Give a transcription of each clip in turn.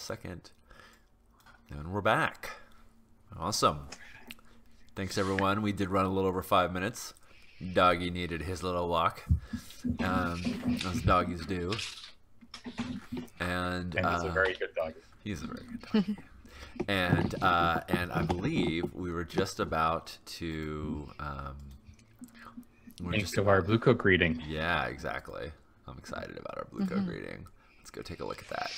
second. And we're back. Awesome. Thanks, everyone. We did run a little over five minutes. Doggy needed his little walk, um, as doggies do. And, And he's uh, a very good dog. He's a very good doggy. and uh, and I believe we were just about to. Um, we're Thanks just to our blue coat reading. yeah, exactly. I'm excited about our blue coat reading. Let's go take a look at that.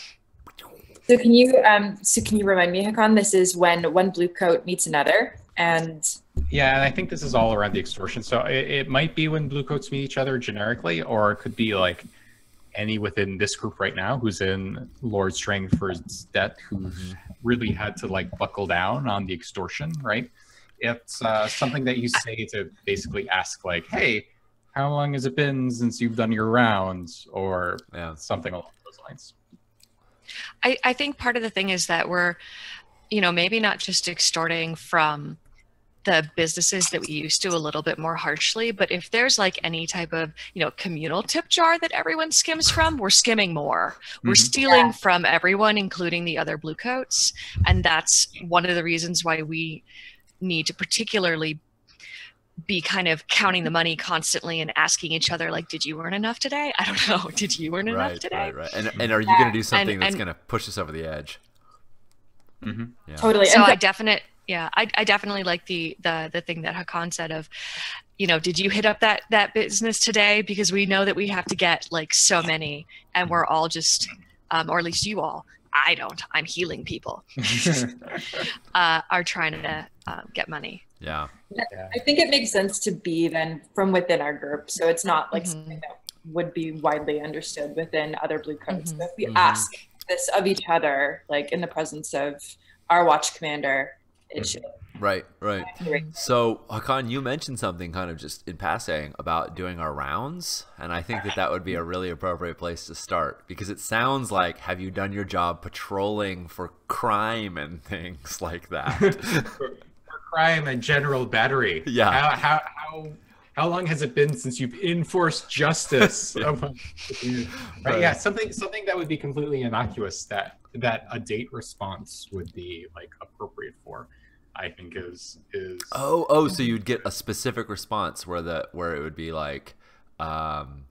So can you um so can you remind me, Hakan? This is when one blue coat meets another, and Yeah, and I think this is all around the extortion. So it, it might be when blue coats meet each other generically, or it could be like any within this group right now who's in Lord Strangford's debt, who's really had to like buckle down on the extortion, right? It's uh, something that you say to basically ask, like, hey, how long has it been since you've done your rounds, or Yeah. something along those lines. I, I think part of the thing is that we're, you know, maybe not just extorting from the businesses that we used to a little bit more harshly, but if there's like any type of, you know, communal tip jar that everyone skims from, we're skimming more. We're Mhm. stealing from everyone, including the other blue coats. And that's one of the reasons why we need to particularly be kind of counting the money constantly and asking each other like did you earn enough today? I don't know. Did you earn enough Right, today? right, right. And and are you going to do something that's going to push us over the edge? hmm Yeah. totally. so and i definite yeah I, I definitely like the the the thing that hakan said of you know did you hit up that that business today? Because we know that we have to get like so many and we're all just um, or at least you all. I don't. I'm healing people. Uh, are trying to um, get money Yeah. I think it makes sense to be then from within our group, so it's not like Mhm. something that would be widely understood within other blue coats. Mhm. So if we Mhm. ask this of each other, like in the presence of our watch commander, it should. Right, right. Right. So, Hakan, you mentioned something kind of just in passing about doing our rounds, and I think that that would be a really appropriate place to start because it sounds like have you done your job patrolling for crime and things like that? crime and general battery. Yeah. How, how how how long has it been since you've enforced justice? the community? right. Yeah. Something something that would be completely innocuous that that a date response would be like appropriate for. I think is is oh, oh, so you'd get a specific response where the where it would be like, um,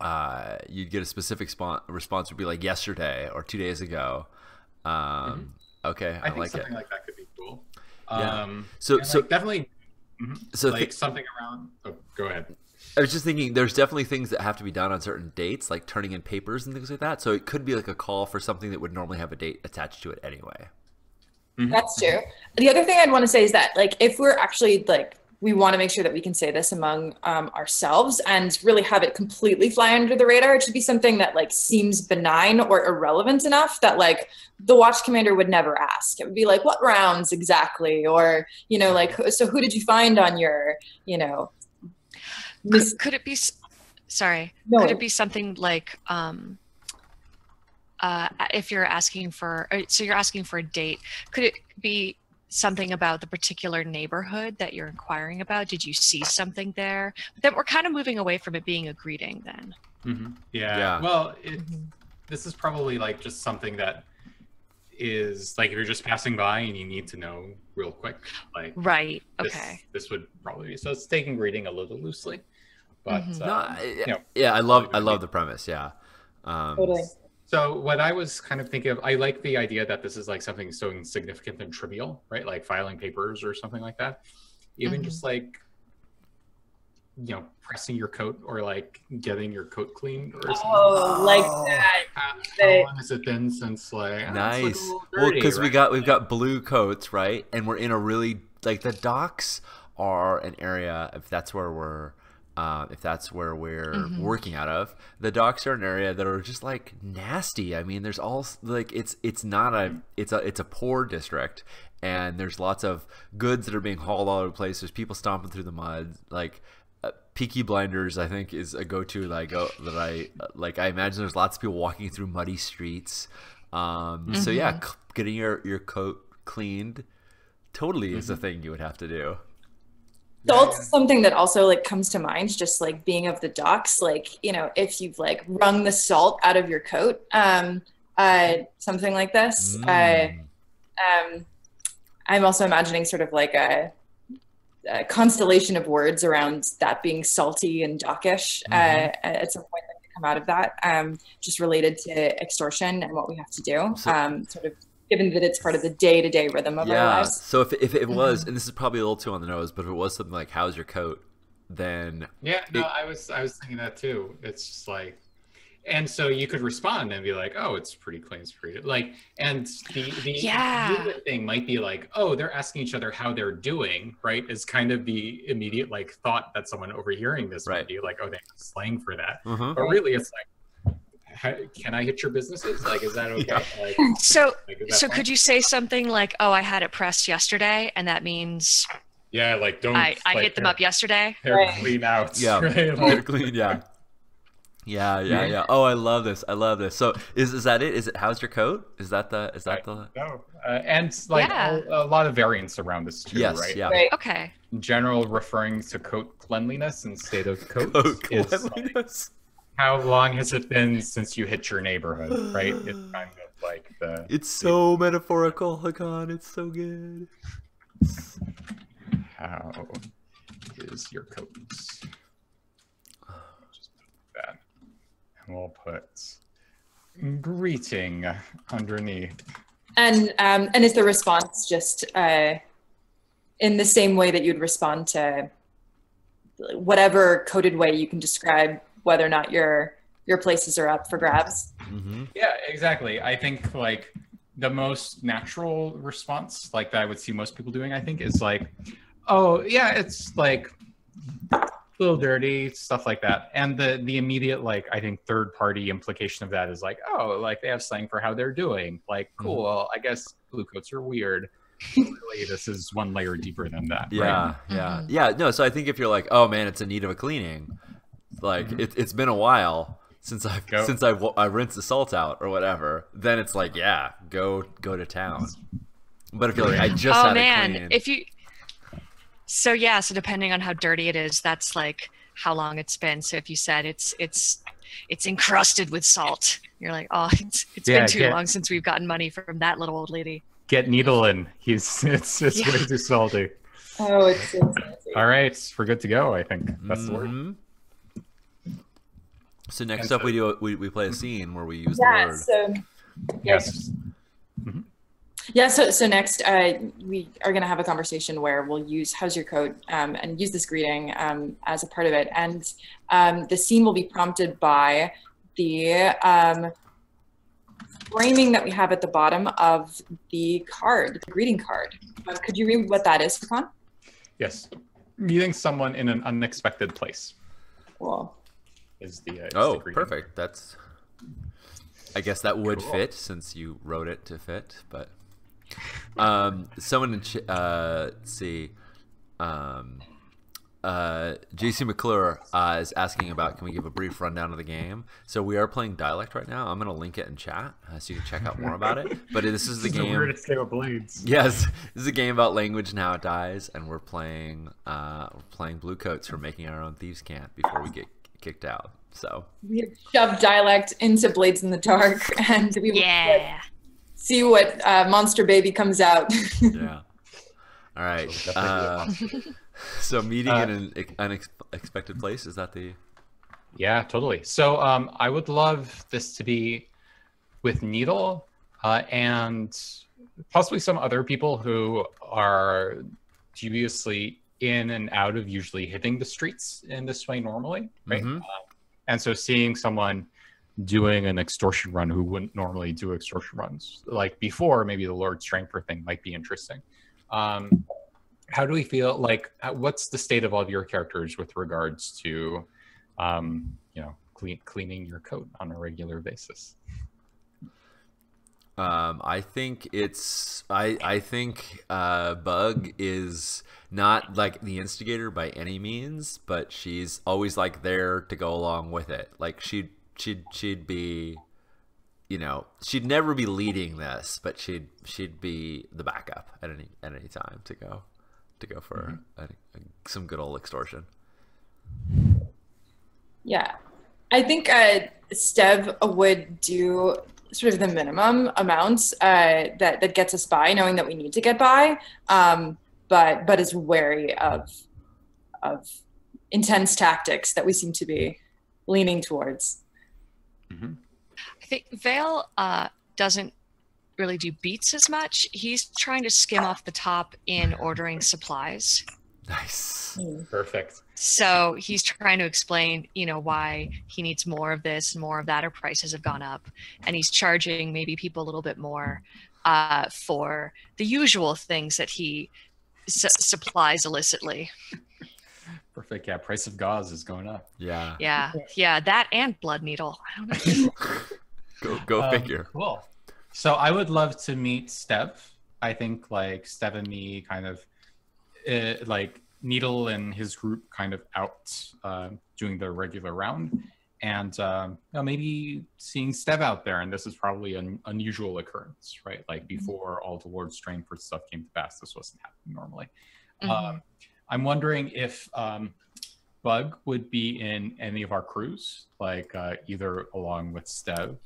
uh, you'd get a specific spon- response would be like yesterday or two days ago. Um, okay, Mm-hmm. I I, think like something it. like that could be cool. Yeah. Um, So, and, so, like, definitely mhm, so like thi- something around. Oh, go ahead. I was just thinking there's definitely things that have to be done on certain dates, like turning in papers and things like that. So it could be like a call for something that would normally have a date attached to it anyway. That's true. The other thing I'd want to say is that, like, if we're actually like, we want to make sure that we can say this among um, ourselves and really have it completely fly under the radar. It should be something that like seems benign or irrelevant enough that like the watch commander would never ask. It would be like, what rounds exactly, or you know, like, so who did you find on your, you know, mis- could, could it be sorry No. could it be something like um uh if you're asking for uh, so you're asking for a date could it be something about the particular neighborhood that you're inquiring about did you see something there but then we're kind of moving away from it being a greeting then hmm Yeah. Yeah. Well, it, this is probably like just something that is like if you're just passing by and you need to know real quick, like right this, okay this would probably be so it's taking greeting a little loosely, but Mhm. uh, no, I, know, yeah, I love I love the premise. Yeah. Um, Totally. So what I was kind of thinking of, I like the idea that this is like something so insignificant and trivial, right? Like filing papers or something like that. Even Mhm. just like, you know, pressing your coat or like getting your coat cleaned or something. oh, like Oh. that. How, how long has it been since like? it's, like, Nice. little Well, dirty, because we got we've got blue coats, right? And we're in a really like the docks are an area if that's where we're uh, if that's where we're Mhm. working out of. The docks are an area that are just like nasty. I mean, there's all like it's it's not a it's a it's a poor district, and there's lots of goods that are being hauled all over the place. There's people stomping through the mud, like. Uh, Peaky Blinders, I think, is a go-to that I go that I like. I imagine there's lots of people walking through muddy streets. Um, So yeah, Mhm. c- getting your your coat cleaned totally is Mm-hmm. a thing you would have to do. Salt is something that also like comes to mind, just like being of the docks. Like, you know, if you've like wrung the salt out of your coat, um, uh, something like this. Uh, Mm. um, I'm also imagining sort of like a, a constellation of words around that being salty and dockish uh, Mhm. at some point that could come out of that, um, just related to extortion and what we have to do. So- um, sort of given that it's part of the day-to-day rhythm of our yeah. lives. So if if it was, Mm-hmm. and this is probably a little too on the nose, but if it was something like "How's your coat," then Yeah, no, It- I was I was thinking that too. It's just like, and so you could respond and be like, "Oh, it's pretty clean, it's pretty like," and the the Yeah. thing might be like, "Oh, they're asking each other how they're doing," right? Is kind of the immediate like thought that someone overhearing this Right. might be like, "Oh, they have slang for that," uh-huh. but really, it's like, how, "Can I hit your businesses? Like, is that okay?" Yeah. Like, So like, that so fine? could you say something like, "Oh, I had it pressed yesterday," and that means Yeah, like don't. I I like, hit them they're- up yesterday. They're Right. clean out. Yeah. right? They're Like, clean, yeah. Yeah, yeah, Yeah. yeah. Oh, I love this. I love this. So, is is that it? Is it how's your coat? Is that the? Is that Right. the? No, uh, and like Yeah. a, a lot of variants around this too, Yes. right? Yeah. Right. Okay. In general, referring to coat cleanliness instead of coat, Coat is like, cleanliness. How long has it been since you hit your neighborhood, right? It's kind of like the It's so metaphorical, Hakan. It's so good. how is your coat? Just put that, and we'll put greeting underneath. And um, and is the response just uh, in the same way that you'd respond to whatever coded way you can describe whether or not your your places are up for grabs? Mm-hmm. Yeah, exactly. I think like the most natural response, like that I would see most people doing, I think, is like, oh yeah, it's like a little dirty, stuff like that. And the the immediate like I think third party implication of that is like, oh, like they have slang for how they're doing. Like, cool. Well, I guess blue coats are weird. really, this is one layer deeper than that. Yeah, Right? yeah, Mhm. yeah. No, so I think if you're like, oh man, it's in need of a cleaning, like Mhm. it, it's been a while since I've Go. since I've I rinsed the salt out or whatever. Then it's like, yeah, go go to town. But if you're like, I just oh had man, it if you so yeah, so depending on how dirty it is, that's like how long it's been. So if you said it's it's it's encrusted with salt, you're like, oh, it's it's Yeah, been too yeah. long since we've gotten money from that little old lady. Get needle in. He's it's it's Yeah. way too salty. Oh, it's, it's All right, we're good to go. I think that's the word. So next And up, so- we do a, we, we play a scene where we use yeah. the word. So Yes. yeah. So so next, uh, we are going to have a conversation where we'll use "How's your coat?" Um, and use this greeting um, as a part of it, and um, the scene will be prompted by the um, framing that we have at the bottom of the card, the greeting card. Uh, could you read what that is, Hakan? Yes. Meeting someone in an unexpected place Cool. Is the. Uh, Oh, the perfect. That's. I guess that would Cool. fit since you wrote it to fit, but um, someone in ch- uh, see, um, uh, JC McClure uh, is asking about can we give a brief rundown of the game? So we are playing dialect right now. I'm gonna link it in chat uh, so you can check out more about it. But this is the This is game. the weirdest game of blades. Yes, this is a game about language and how it dies, and we're playing uh, we're playing Blue Coats for making our own thieves' cant before we get kicked out. So We have shoved dialect into Blades in the Dark, and we will Yeah. see what uh, monster baby comes out. yeah. All right. So Uh, so meeting Uh, in an unexpected place is that the Yeah, totally. So um, I would love this to be with Needle uh, and possibly some other people who are dubiously in and out of usually hitting the streets in this way normally, right? Mhm. And so seeing someone doing an extortion run who wouldn't normally do extortion runs like before, maybe the Lord Strength thing might be interesting. Um, how do we feel like uh, what's the state of all of your characters with regards to um, you know clean, cleaning your coat on a regular basis Um, I think it's I I think uh, Bug is not like the instigator by any means, but she's always like there to go along with it. Like she she'd she'd be, you know, she'd never be leading this, but she'd she'd be the backup at any at any time to go to go for a, a, some good old extortion. Yeah. I think uh, Stev would do sort of the minimum amounts uh, that that gets us by, knowing that we need to get by, um, but but is wary of of intense tactics that we seem to be leaning towards. I think Vale uh, doesn't really do beats as much. He's trying to skim off the top in ordering supplies. Nice. Perfect. So he's trying to explain, you know, why he needs more of this, more of that, or prices have gone up, and he's charging maybe people a little bit more uh, for the usual things that he su- supplies illicitly. Perfect. Yeah, price of gauze is going up. Yeah. Yeah, yeah, that and blood needle. I don't know. Go go Um, figure. Cool. So I would love to meet Stev. I think like Stev and me kind of uh, like Needle and his group kind of out uh, doing their regular round, and um, you know, maybe seeing Stev out there. And this is probably an unusual occurrence, right? Like before all the Lord Strangford stuff came to pass, this wasn't happening normally. Mhm. Um, I'm wondering if um, Bug would be in any of our crews, like uh, either along with Stev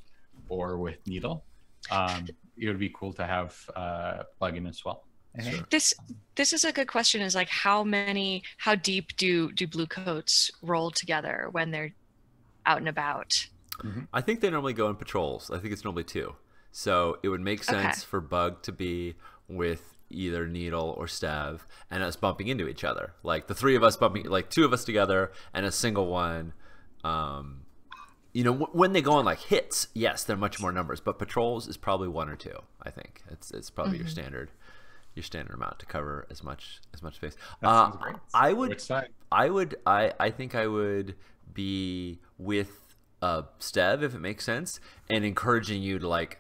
or with Needle. Um, it would be cool to have uh, Bug in as well. I think. Sure. this this is a good question. Is like how many, how deep do do blue coats roll together when they're out and about? I think they normally go in patrols. I think it's normally two. So it would make sense Okay. for Bug to be with either Needle or Stev and us bumping into each other. Like the three of us bumping, like two of us together and a single one. Um, you know, w- when they go on like hits, yes, they're much more numbers, but patrols is probably one or two. I think it's it's probably your standard your standard amount to cover as much as much space. Uh. I would I would I I think I would be with uh Stev if it makes sense and encouraging you to like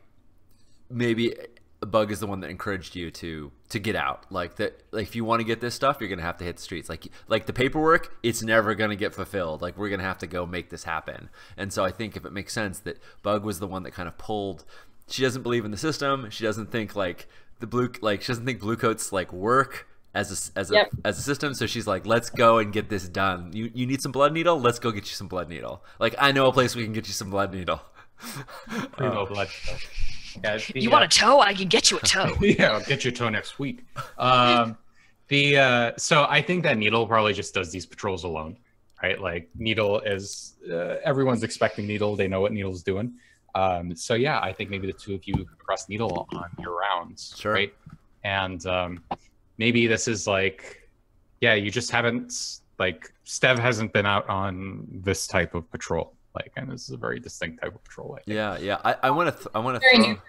maybe Bug is the one that encouraged you to to get out. Like that like if you want to get this stuff, you're going to have to hit the streets. Like like the paperwork, it's never going to get fulfilled. Like we're going to have to go make this happen. And so I think if it makes sense that Bug was the one that kind of pulled she doesn't believe in the system. She doesn't think like the blue like she doesn't think blue coats like work as a, as a Yep. as a system. So she's like, let's go and get this done. You you need some blood needle? Let's go get you some blood needle. Like I know a place we can get you some blood needle. Primo blood. Yeah, the, You uh, want a toe? I can get you a toe. yeah, I'll get your toe next week. Um, the uh, so I think that Needle probably just does these patrols alone, right? Like Needle is uh, everyone's expecting Needle. They know what Needle's doing. Um, so yeah, I think maybe the two of you could cross Needle on your rounds, Sure. right? And um, maybe this is like, yeah, you just haven't like Stev hasn't been out on this type of patrol. Like, and this is a very distinct type of patrol. I think. Yeah, yeah. I I want to I want to Very throw. new for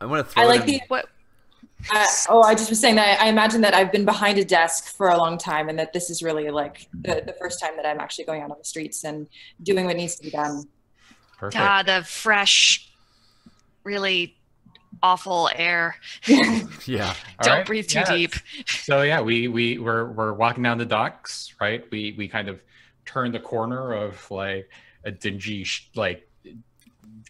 I want to throw. I like in- the. What? Uh, oh, I just was saying that I imagine that I've been behind a desk for a long time, and that this is really like the, the first time that I'm actually going out on the streets and doing what needs to be done. Perfect. Ah, the fresh, really awful air. Yeah. All Don't right, breathe too yeah. deep. So yeah, we we we're we're walking down the docks, right? We we kind of turn the corner of like a dingy, like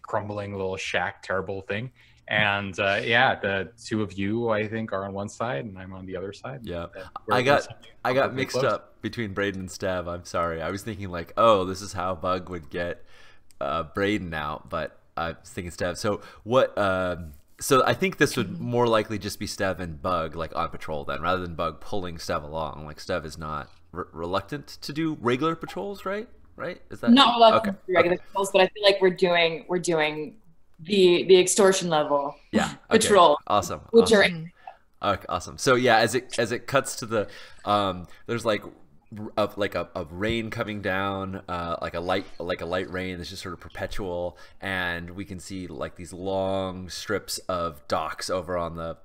crumbling little shack, terrible thing. And uh, yeah, the two of you, I think, are on one side, and I'm on the other side. Yeah. I got- I got mixed close. up between Braden and Stav. I'm sorry. I was thinking like, oh, this is how Bug would get uh, Braden out, but I was thinking Stav. So what? Um, so I think this would more likely just be Stev and Bug like on patrol then, rather than Bug pulling Stev along. Like Stev is not re- reluctant to do regular patrols, right? Right? Is that Not allowed okay? to do regular patrols, but I feel like we're doing we're doing the the extortion level Yeah. okay. patrol, Awesome. which awesome. are. Okay, awesome. So yeah, as it as it cuts to the, um, there's like of like a, a rain coming down, uh, like a light like a light rain that's just sort of perpetual, and we can see like these long strips of docks over on the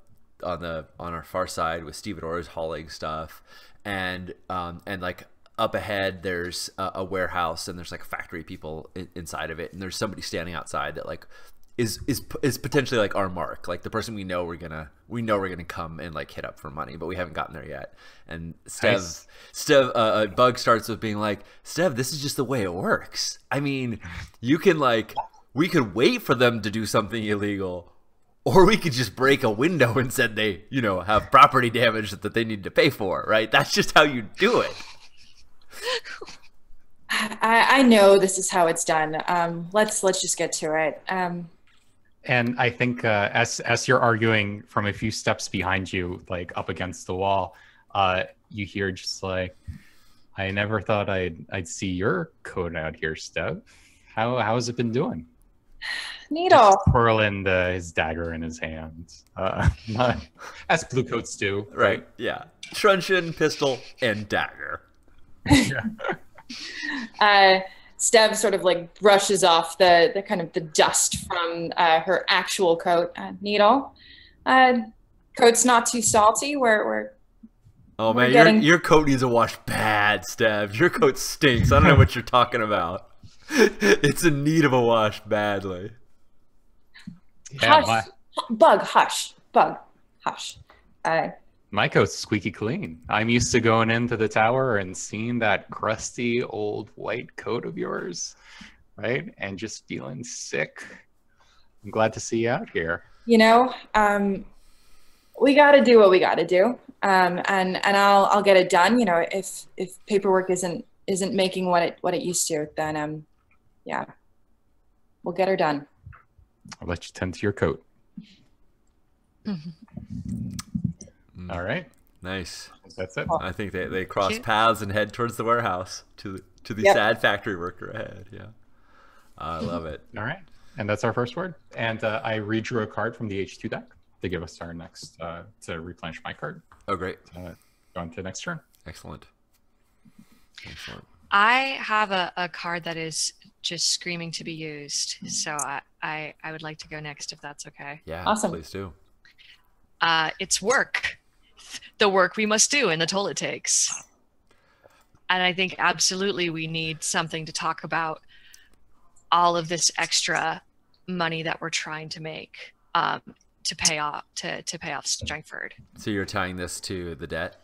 on the on our far side with stevedores hauling stuff, and um, and like up ahead there's a, a warehouse and there's like factory people in, inside of it, and there's somebody standing outside that like is is is potentially like our mark, like the person we know we're gonna we know we're gonna come and like hit up for money, but we haven't gotten there yet. And Stev, Nice. Stev, uh, uh, Bug starts with being like, Stev, this is just the way it works. I mean, you can like we could wait for them to do something illegal, or we could just break a window and said they you know have property damage that they need to pay for. Right? That's just how you do it. I, I know this is how it's done. Um, let's let's just get to it. Um, And I think uh, as as you're arguing from a few steps behind you, like up against the wall, uh, you hear just like, "I never thought I'd I'd see your coat out here, Steph. How how's it been doing?" Needle. Twirling the, his dagger in his hand, uh, as blue coats do. Right. Yeah. Truncheon, pistol, and dagger. yeah. Uh, Stev sort of like brushes off the, the kind of the dust from uh, her actual coat. Uh, Needle, uh, coat's not too salty. We're, we're Oh We're man, getting- your your coat needs a wash bad, Stev. Your coat stinks. I don't know what you're talking about. it's in need of a wash badly. Yeah, hush, bug, hush, bug, hush. Uh, my coat's squeaky clean. I'm used to going into the tower and seeing that crusty old white coat of yours, right? And just feeling sick. I'm glad to see you out here. you know, um, we got to do what we got to do, um, and and I'll I'll get it done. You know, if if paperwork isn't isn't making what it what it used to, then um, yeah, we'll get her done. I'll let you tend to your coat. Mhm. Mm, All right. Nice. That's it. I think they, they cross paths and head towards the warehouse to the, to the Yep. sad factory worker ahead. Yeah. I love it. All right. And that's our first word. And uh, I redrew a card from the H2 deck to give us our next, uh, to replenish my card. Oh, great. Uh, go on to the next turn. Excellent. Excellent. I have a, a card that is just screaming to be used. So I, I, I would like to go next if that's okay. Yeah. Awesome. Please do. Uh, it's work. The work we must do and the toll it takes. And I think absolutely we need something to talk about all of this extra money that we're trying to make um, to pay off to, to pay off Strangford. So you're tying this to the debt?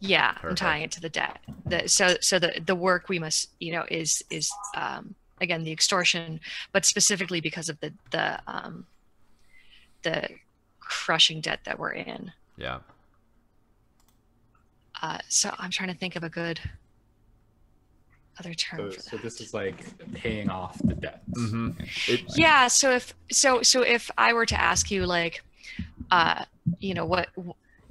Yeah, I'm tying it to the debt. The, so so the the work we must you know is is um, again the extortion, but specifically because of the the um, the crushing debt that we're in. Yeah. Uh, so I'm trying to think of a good other term So, for so this is like paying off the debt. Mhm. It, yeah. So if so so if I were to ask you like, uh, you know what.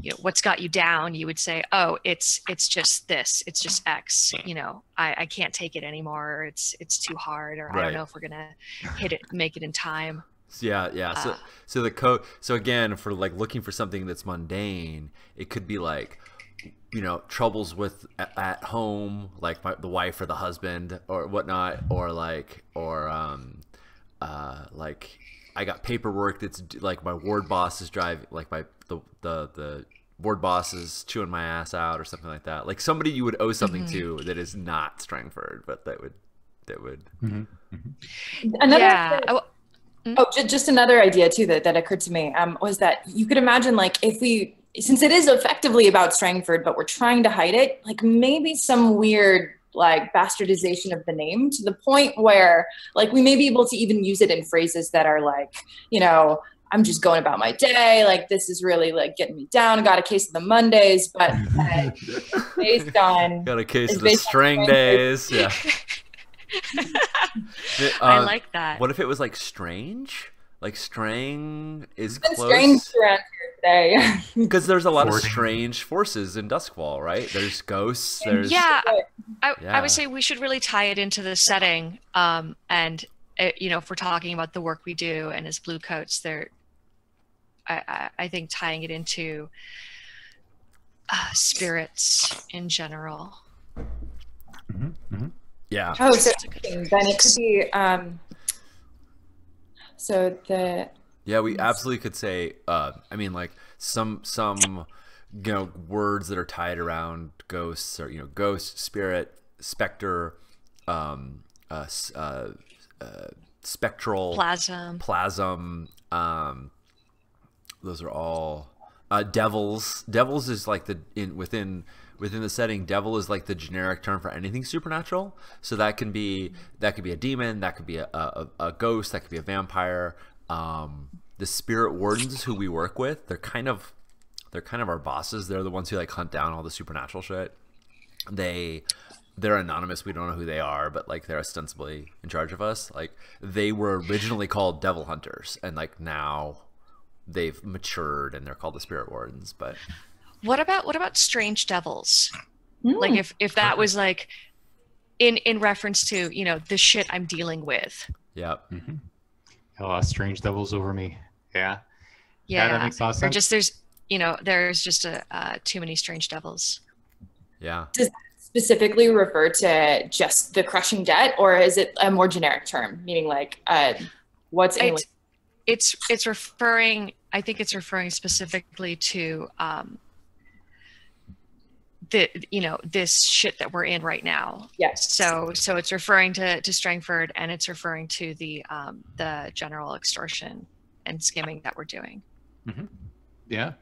You know, what's got you down you would say oh it's it's just this it's just x you know i i can't take it anymore it's it's too hard or i don't know if we're gonna hit it make it in time Yeah, yeah. So, Uh, so the code. So again, for like looking for something that's mundane, it could be like, you know, troubles with at, at home, like my, the wife or the husband or whatnot, or like, or um, uh, like I got paperwork that's like my ward boss is driving, like my the the the ward boss is chewing my ass out or something like that. Like somebody you would owe something Mm-hmm. to that is not Strangford, but that would that would. Another yeah oh, Oh, ju- just another idea too that, that occurred to me um, was that you could imagine like if we, since it is effectively about Strangford, but we're trying to hide it, like maybe some weird like bastardization of the name to the point where like we may be able to even use it in phrases that are like, you know, I'm just going about my day. Like this is really like getting me down. Got a case of the Mondays, but uh, based on Got a case of the based string Strangford. days. Yeah. i Uh, like that What if it was like strange? Like strang is it's been strange around here today. because there's a lot of strange forces in Duskwall, right? There's ghosts. There's yeah I, I would say we should really tie it into the setting um, and uh, you know if we're talking about the work we do and as blue coats they're i, I, I think tying it into uh, spirits in general Mhm, mhm. Yeah. Oh, so That's a good then it could be um so the Yeah, we absolutely could say. Uh, I mean, like some some you know words that are tied around ghosts or you know ghost, spirit, specter, um, uh, uh, uh, spectral, plasm plasm. Um, those are all uh, devils. Devils is like the in within within the setting. Devil is like the generic term for anything supernatural. So that can be that could be a demon. That could be a, a, a ghost. That could be a vampire. Um, the spirit wardens who we work with, they're kind of they're kind of our bosses. They're the ones who like hunt down all the supernatural shit. They they're anonymous. We don't know who they are, but like they're ostensibly in charge of us. Like they were originally called Devil Hunters, and like now they've matured and they're called the Spirit Wardens. But What about what about strange devils? Mm. Like if if that was like in in reference to you know the shit I'm dealing with. yeah, Mm-hmm. A lot of strange devils over me. Yeah. Yeah, that makes a or sense. just there's you know there's just a uh, too many strange devils. yeah. Does- specifically refer to just the crushing debt, or is it a more generic term, meaning like uh, what's in It's it's it's referring. I think it's referring specifically to um, the you know this shit that we're in right now. yes. So so it's referring to to Strangford and it's referring to the um, the general extortion and skimming that we're doing. Mm-hmm. Yeah.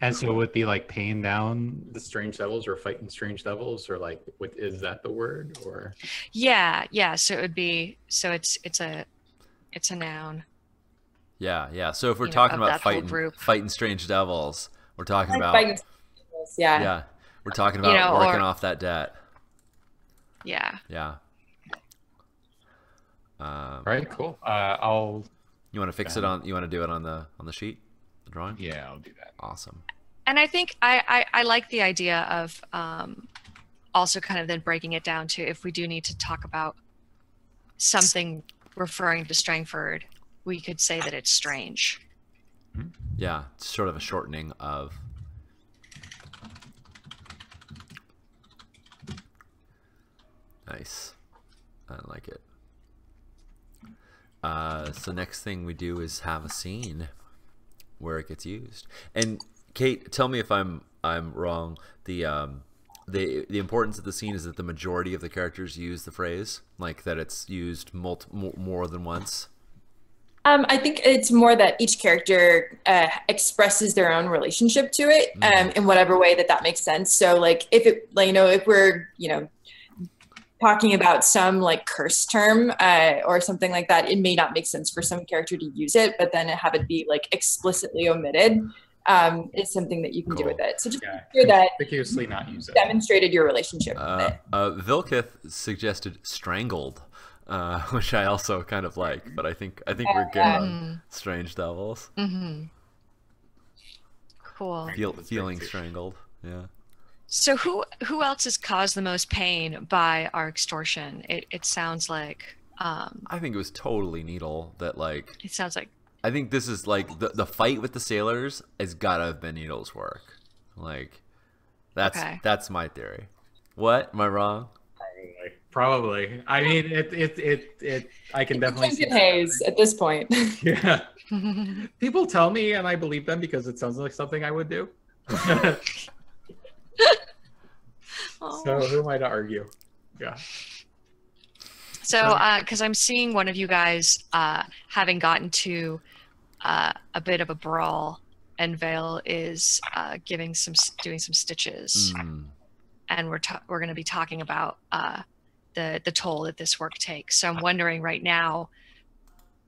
And so it would be like paying down the strange devils or fighting strange devils or like what is that the word or Yeah, yeah. So it would be so it's it's a it's a noun. Yeah, yeah. So if we're You talking of about fighting fighting strange devils, we're talking Like about fighting- yeah. yeah, we're talking about You know, working or- off that debt. Yeah. Yeah. Um, All right, cool. Uh, I'll You want to fix it on? You want to do it on the on the sheet, the drawing? yeah, I'll do that. Awesome. And I think I, I, I like the idea of um, also kind of then breaking it down to if we do need to talk about something referring to Strangford, we could say that it's strange. Yeah, it's sort of a shortening of. Nice. I like it. Uh, so next thing we do is have a scene where it gets used. And Kate, tell me if I'm I'm wrong. The um, the the importance of the scene is that the majority of the characters use the phrase, like that it's used multi- more, than once. Um, I think it's more that each character uh, expresses their own relationship to it um, in whatever way that that makes sense. So, like, if it, like, you know, if we're, you know, talking about some like curse term uh, or something like that, it may not make sense for some character to use it, but then have it be like explicitly omitted um, is something that you can do with it. So just Yeah. make sure that Conspicuously not use it. demonstrated your relationship with Uh, it. uh, Vilkith suggested strangled, uh, which I also kind of like, but I think I think we're good on strange devils. Mm -hmm. Cool. Feel, feeling strangled. Yeah. So who who else has caused the most pain by our extortion? It it sounds like um, I think it was totally Needle that like it sounds like I think this is like the the fight with the sailors has gotta have been Needle's work. Like that's Okay. that's my theory. What? Am I wrong? Probably. Probably. I mean, it, it, it, it, I can definitely see. Duncan Hayes at this point. Yeah. People tell me and I believe them because it sounds like something I would do. Oh. so who am I to argue? Yeah. So, because I'm seeing one of you guys uh, having gotten to uh, a bit of a brawl, and Vale is uh, giving some, doing some stitches, Mm, and we're ta- we're going to be talking about uh, the the toll that this work takes. So I'm wondering right now,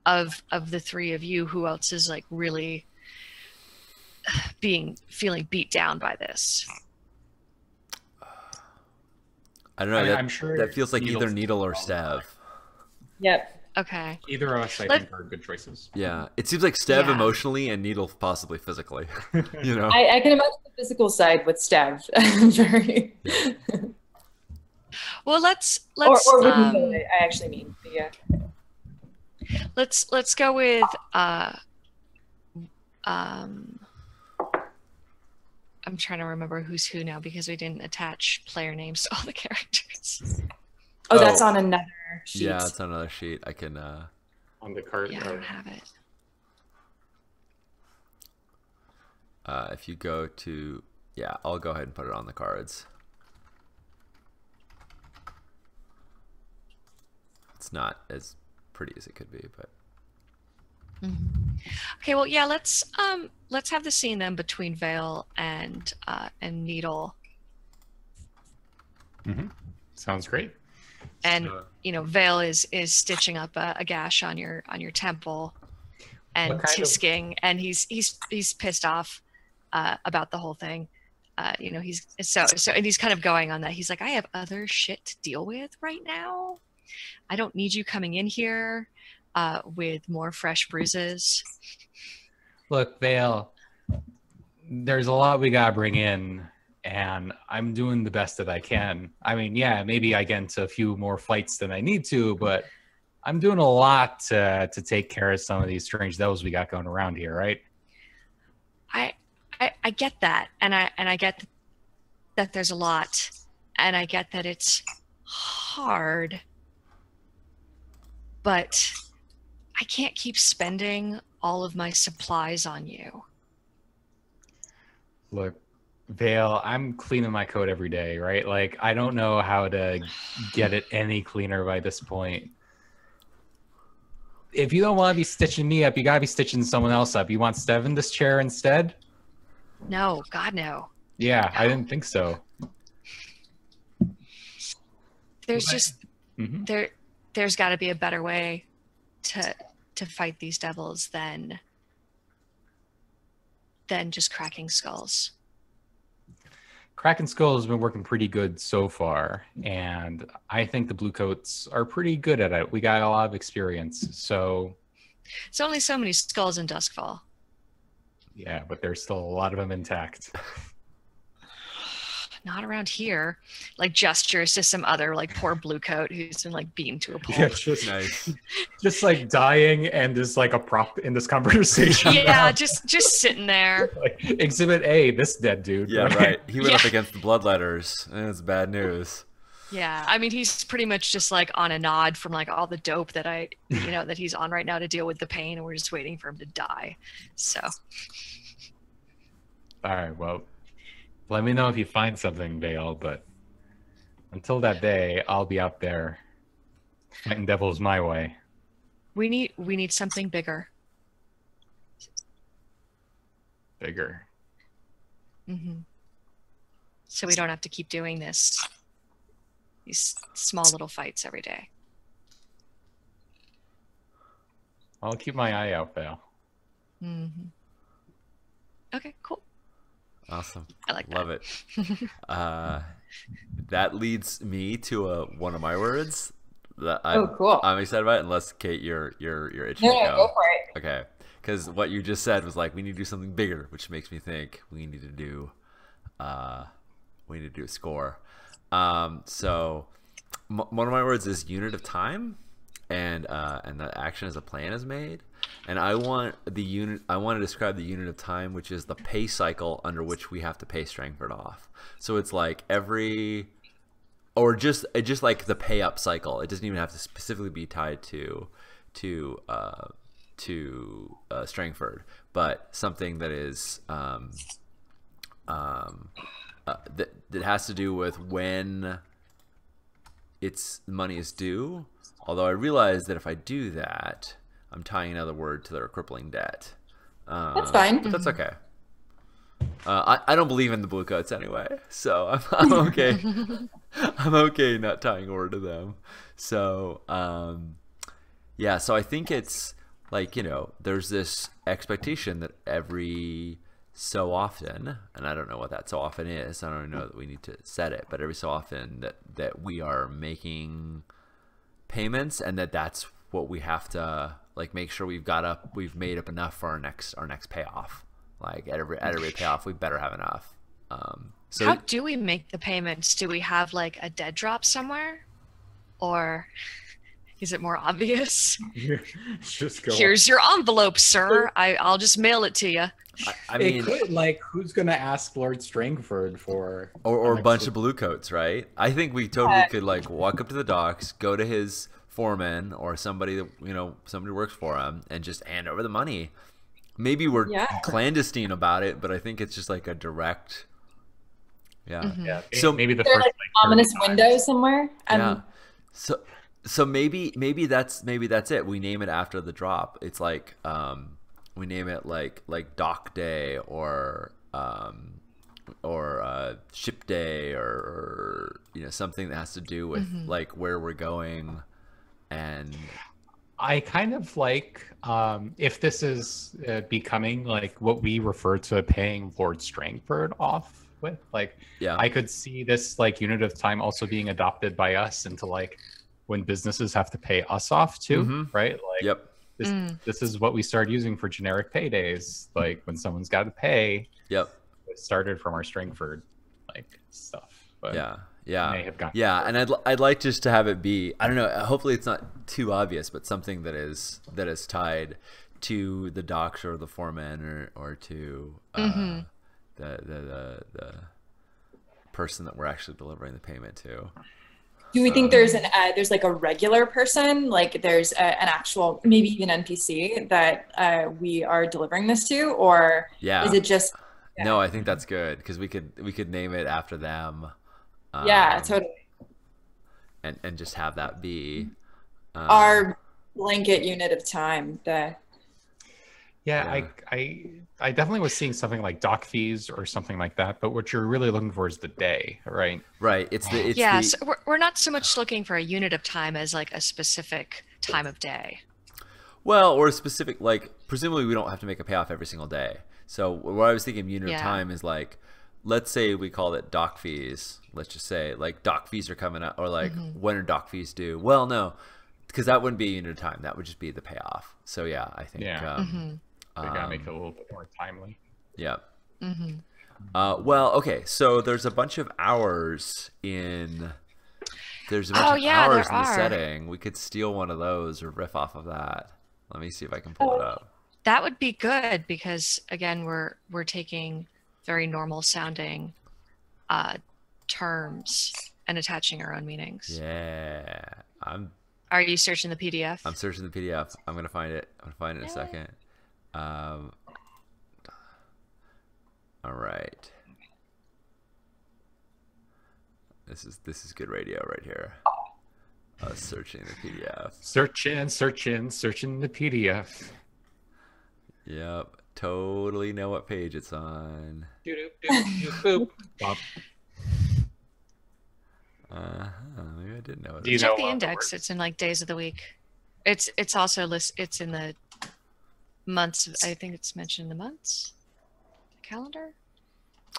of of the three of you, who else is like really being feeling beat down by this? I don't know. I mean, that, I'm sure that feels like either Needle or Stev. yep. Okay. Either of us, I Let- think, are good choices. Yeah, it seems like Stev Yeah. emotionally and Needle possibly physically. you know. I, I can imagine the physical side with Stev. Very. Well, let's let's or with um, I I actually mean. Yeah. let's let's go with uh um I'm trying to remember who's who now because we didn't attach player names to all the characters. Oh, that's Oh. on another sheet. Yeah, it's on another sheet. I can. uh On the card. Yeah, I or- don't have it. uh If you go to, yeah, I'll go ahead and put it on the cards. It's not as pretty as it could be, but Okay, well, yeah, let's um let's have the scene then between Vale and uh and Needle, Mm-hmm. Sounds great. and So, you know Vale is is stitching up a, a gash on your on your temple, and kind of- and he's he's he's pissed off uh, about the whole thing. uh, you know, he's so so, and he's kind of going on that. He's like, I have other shit to deal with right now. I don't need you coming in here uh, with more fresh bruises. Look, Vale, there's a lot we gotta bring in, and I'm doing the best that I can. I mean, yeah, maybe I get into a few more fights than I need to, but I'm doing a lot to to take care of some of these strange devils we got going around here, right? I, I I get that, and I and I get that there's a lot, and I get that it's hard, but I can't keep spending all of my supplies on you. Look, Vale, I'm cleaning my coat every day, right? Like, I don't know how to get it any cleaner by this point. If you don't want to be stitching me up, you gotta be stitching someone else up. You want Stev in this chair instead? No, God no. Yeah, I didn't think so. There's But- just Mhm. there there's got to be a better way to to fight these devils than than just cracking skulls. Kraken Skull has been working pretty good so far, and I think the Bluecoats are pretty good at it. We got a lot of experience, so It's only so many skulls in Duskwall. yeah, but there's still a lot of them intact. Not around here. Like gestures to some other like poor blue coat who's been like beaten to a pulp. Yeah, just, Nice. just like dying and is like a prop in this conversation. yeah, just just sitting there. like, exhibit A, this dead dude. Yeah, right. He went up against the bloodletters, and it's bad news. Yeah, I mean he's pretty much just like on a nod from like all the dope that I, you know, that he's on right now to deal with the pain, and we're just waiting for him to die. So All right, well, let me know if you find something, Vale. But until that day, I'll be out there fighting devils my way. we need we need something bigger. Bigger. Mm-hmm. So we don't have to keep doing this, these small little fights every day. I'll keep my eye out, Vale. hmm Okay, cool. Awesome. I like that. Love it. uh, that leads me to uh, one of my words that I'm, Oh, cool. I'm excited about. It, Unless Kate, you're you're you're itching No, to no, go. go for it. Okay, because what you just said was like we need to do something bigger, which makes me think we need to do, uh, we need to do a score. Um, so m- one of my words is unit of time, and uh, and the action as a plan is made, and I want the unit. I want to describe the unit of time, which is the pay cycle under which we have to pay Strangford off. So it's like every or just just like the pay up cycle. It doesn't even have to specifically be tied to to uh, to uh, Strangford, but something that is um, um, uh, that that has to do with when its money is due. Although I realize that if I do that, I'm tying another word to their crippling debt. Um, That's fine. But that's okay. Uh, I, I don't believe in the blue coats anyway, so I'm, I'm okay. I'm okay not tying word to them. So, um, yeah, so I think it's like, you know, there's this expectation that every so often, and I don't know what that so often is, I don't even know that we need to set it, but every so often that, that we are making payments and that that's what we have to like make sure we've got up we've made up enough for our next our next payoff like at every at every payoff we better have enough um so How do we make the payments? Do we have like a dead drop somewhere? Or is it more obvious? just go. Here's your envelope, sir. I, I'll just mail it to you. I, I it mean could, like, who's gonna ask Lord Strangford for? or, or a bunch extra- of blue coats right i think we totally Yeah. could like walk up to the docks go to his foreman or somebody that you know somebody works for him and just hand over the money maybe we're Yeah. clandestine about it but i think it's just like a direct yeah Mhm. Yeah, So- maybe the first like like, ominous 30 times. window somewhere? And yeah. So so maybe maybe that's maybe that's it. We name it after the drop. It's like um we name it like like dock day or um or uh, ship day or, or you know something that has to do with like where we're going and I kind of like um, if this is uh, becoming like what we refer to paying Lord Strangford off with. Like, Yeah. I could see this like unit of time also being adopted by us into like when businesses have to pay us off too, Mhm. right? Like, Yep. this Mm. this is what we started using for generic paydays. Like when someone's got to pay, Yep. it started from our Strangford like stuff. But Yeah. Yeah. may have gotten Yeah, and I'd, I'd like just to have it be I don't know. Hopefully, it's not too obvious, but something that is that is tied to the docks or the foreman or or to uh, Mhm. the, the the the person that we're actually delivering the payment to. Do we think there's an uh, there's like a regular person, like there's a, an actual maybe even NPC that uh, we are delivering this to, or Yeah. is it just No, I think that's good because we could we could name it after them. Yeah, um, totally and and just have that be um, our blanket unit of time? The Yeah, Yeah. I, I, I definitely was seeing something like dock fees or something like that. But what you're really looking for is the day, right? right. It's the it's yeah, the, so we're, we're not so much looking for a unit of time as like a specific time of day. Well, or a specific like presumably we don't have to make a payoff every single day. So what I was thinking unit Yeah. of time is like let's say we call it dock fees. Let's just say like dock fees are coming up or like Mm-hmm. when are doc fees due? Well, no. Because that wouldn't be a unit of time. That would just be the payoff. So yeah, I think Yeah. um, We gotta make um, it a little bit more timely. yeah. hmm Uh, well, okay. So there's a bunch of hours in. There's a bunch Oh, of yeah, hours in the are. setting. We could steal one of those or riff off of that. Let me see if I can pull it up. That would be good because again, we're we're taking very normal sounding uh, terms and attaching our own meanings. Yeah, I'm Are you searching the PDF? I'm searching the PDF. I'm gonna find it. I'm gonna find it in a second. Um. All right. This is this is good radio right here. I was searching the PDF. Searching, searching, searching the PDF. Yep, totally know what page it's on. Boop. Bop. Uh huh. Maybe I didn't know it. Do you Check know, the the index. words? it's in like days of the week. It's it's also list. It's in the months. I think it's mentioned in the months The calendar. Or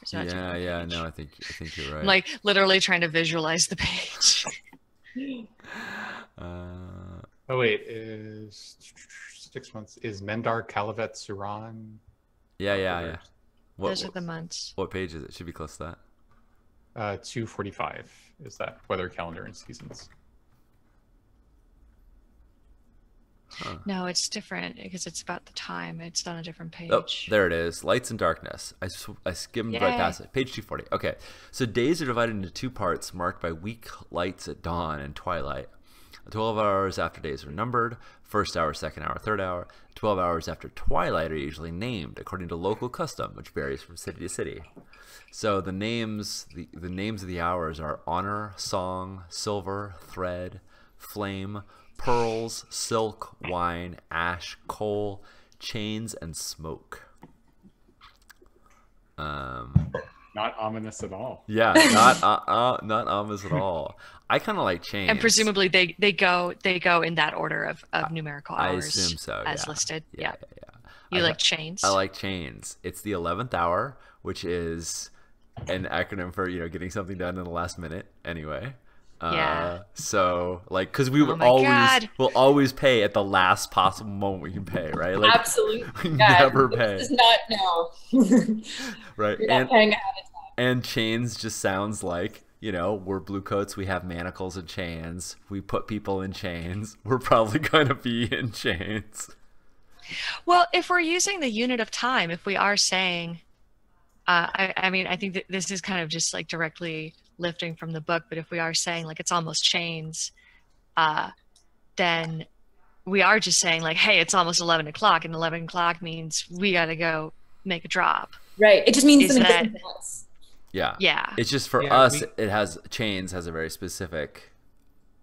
is that a Yeah, yeah. page? No, I think I think you're right. I'm like literally trying to visualize the page. uh, Oh wait, is six months? Is Mendar Calavet Suran? yeah, yeah, yeah. What, Those are the months. what page is it? Should be close to that. Uh, two forty-five is that weather calendar and seasons. No, it's different because it's about the time. It's on a different page. Oh, there it is. Lights and darkness. I, sw- I skimmed right past it. Page 240. Okay. So days are divided into two parts marked by weak lights at dawn and twilight. The 12 hours after days are numbered. First hour, second hour, third hour. 12 hours after twilight are usually named according to local custom, which varies from city to city. So the names the, the names of the hours are honor, song, silver, thread, flame, pearls, silk, wine, ash, coal, chains, and smoke. Um, Not ominous at all. yeah, not uh, uh, not ominous at all. I kind of like chains. and presumably they they go they go in that order of, of numerical I hours assume so. as yeah. listed. Yeah, Yeah. yeah, yeah. You I like chains? I like chains. It's the eleventh hour, which is an acronym for you know getting something done in the last minute. Anyway. Uh, Yeah. So like, cause we Oh would always God. we'll always pay at the last possible moment we can pay, right? Like absolutely, yeah, never this pay, is not no. right? You're And paying ahead of time. and chains just sounds like you know we're blue coats. We have manacles and chains. We put people in chains. We're probably gonna be in chains. Well, if we're using the unit of time, if we are saying, uh, I, I mean, I think that this is kind of just like directly lifting from the book, but if we are saying like it's almost chains, uh, then we are just saying like, hey, it's almost 11 o'clock, and 11 o'clock means we got to go make a drop. Right. It just means Is something that- different to us. Yeah. Yeah. It's just for Yeah, us. we- It has chains has a very specific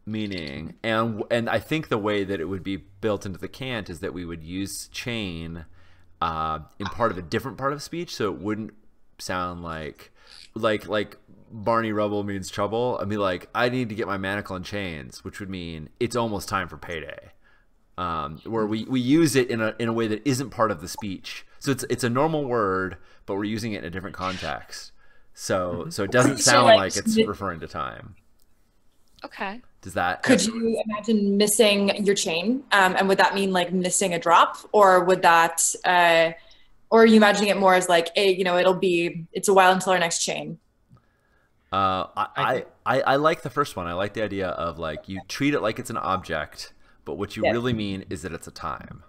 meaning, and and I think the way that it would be built into the cant is that we would use chain uh, in part of a different part of speech, so it wouldn't sound like like like Barney Rubble means trouble. I mean, like I need to get my manacle and chains, which would mean it's almost time for payday. Um, where we, we use it in a in a way that isn't part of the speech. So it's it's a normal word, but we're using it in a different context. So so it doesn't So, sound like, like it's referring to time. Okay. Does that? Could you imagine missing your chain? Um, and would that mean like missing a drop, or would that, uh, or are you imagining it more as like, a, you know, it'll be, it's a while until our next chain. Uh, I, I I, I, I like the first one. I like the idea of like you treat it like it's an object, but what you Yeah. really mean is that it's a time.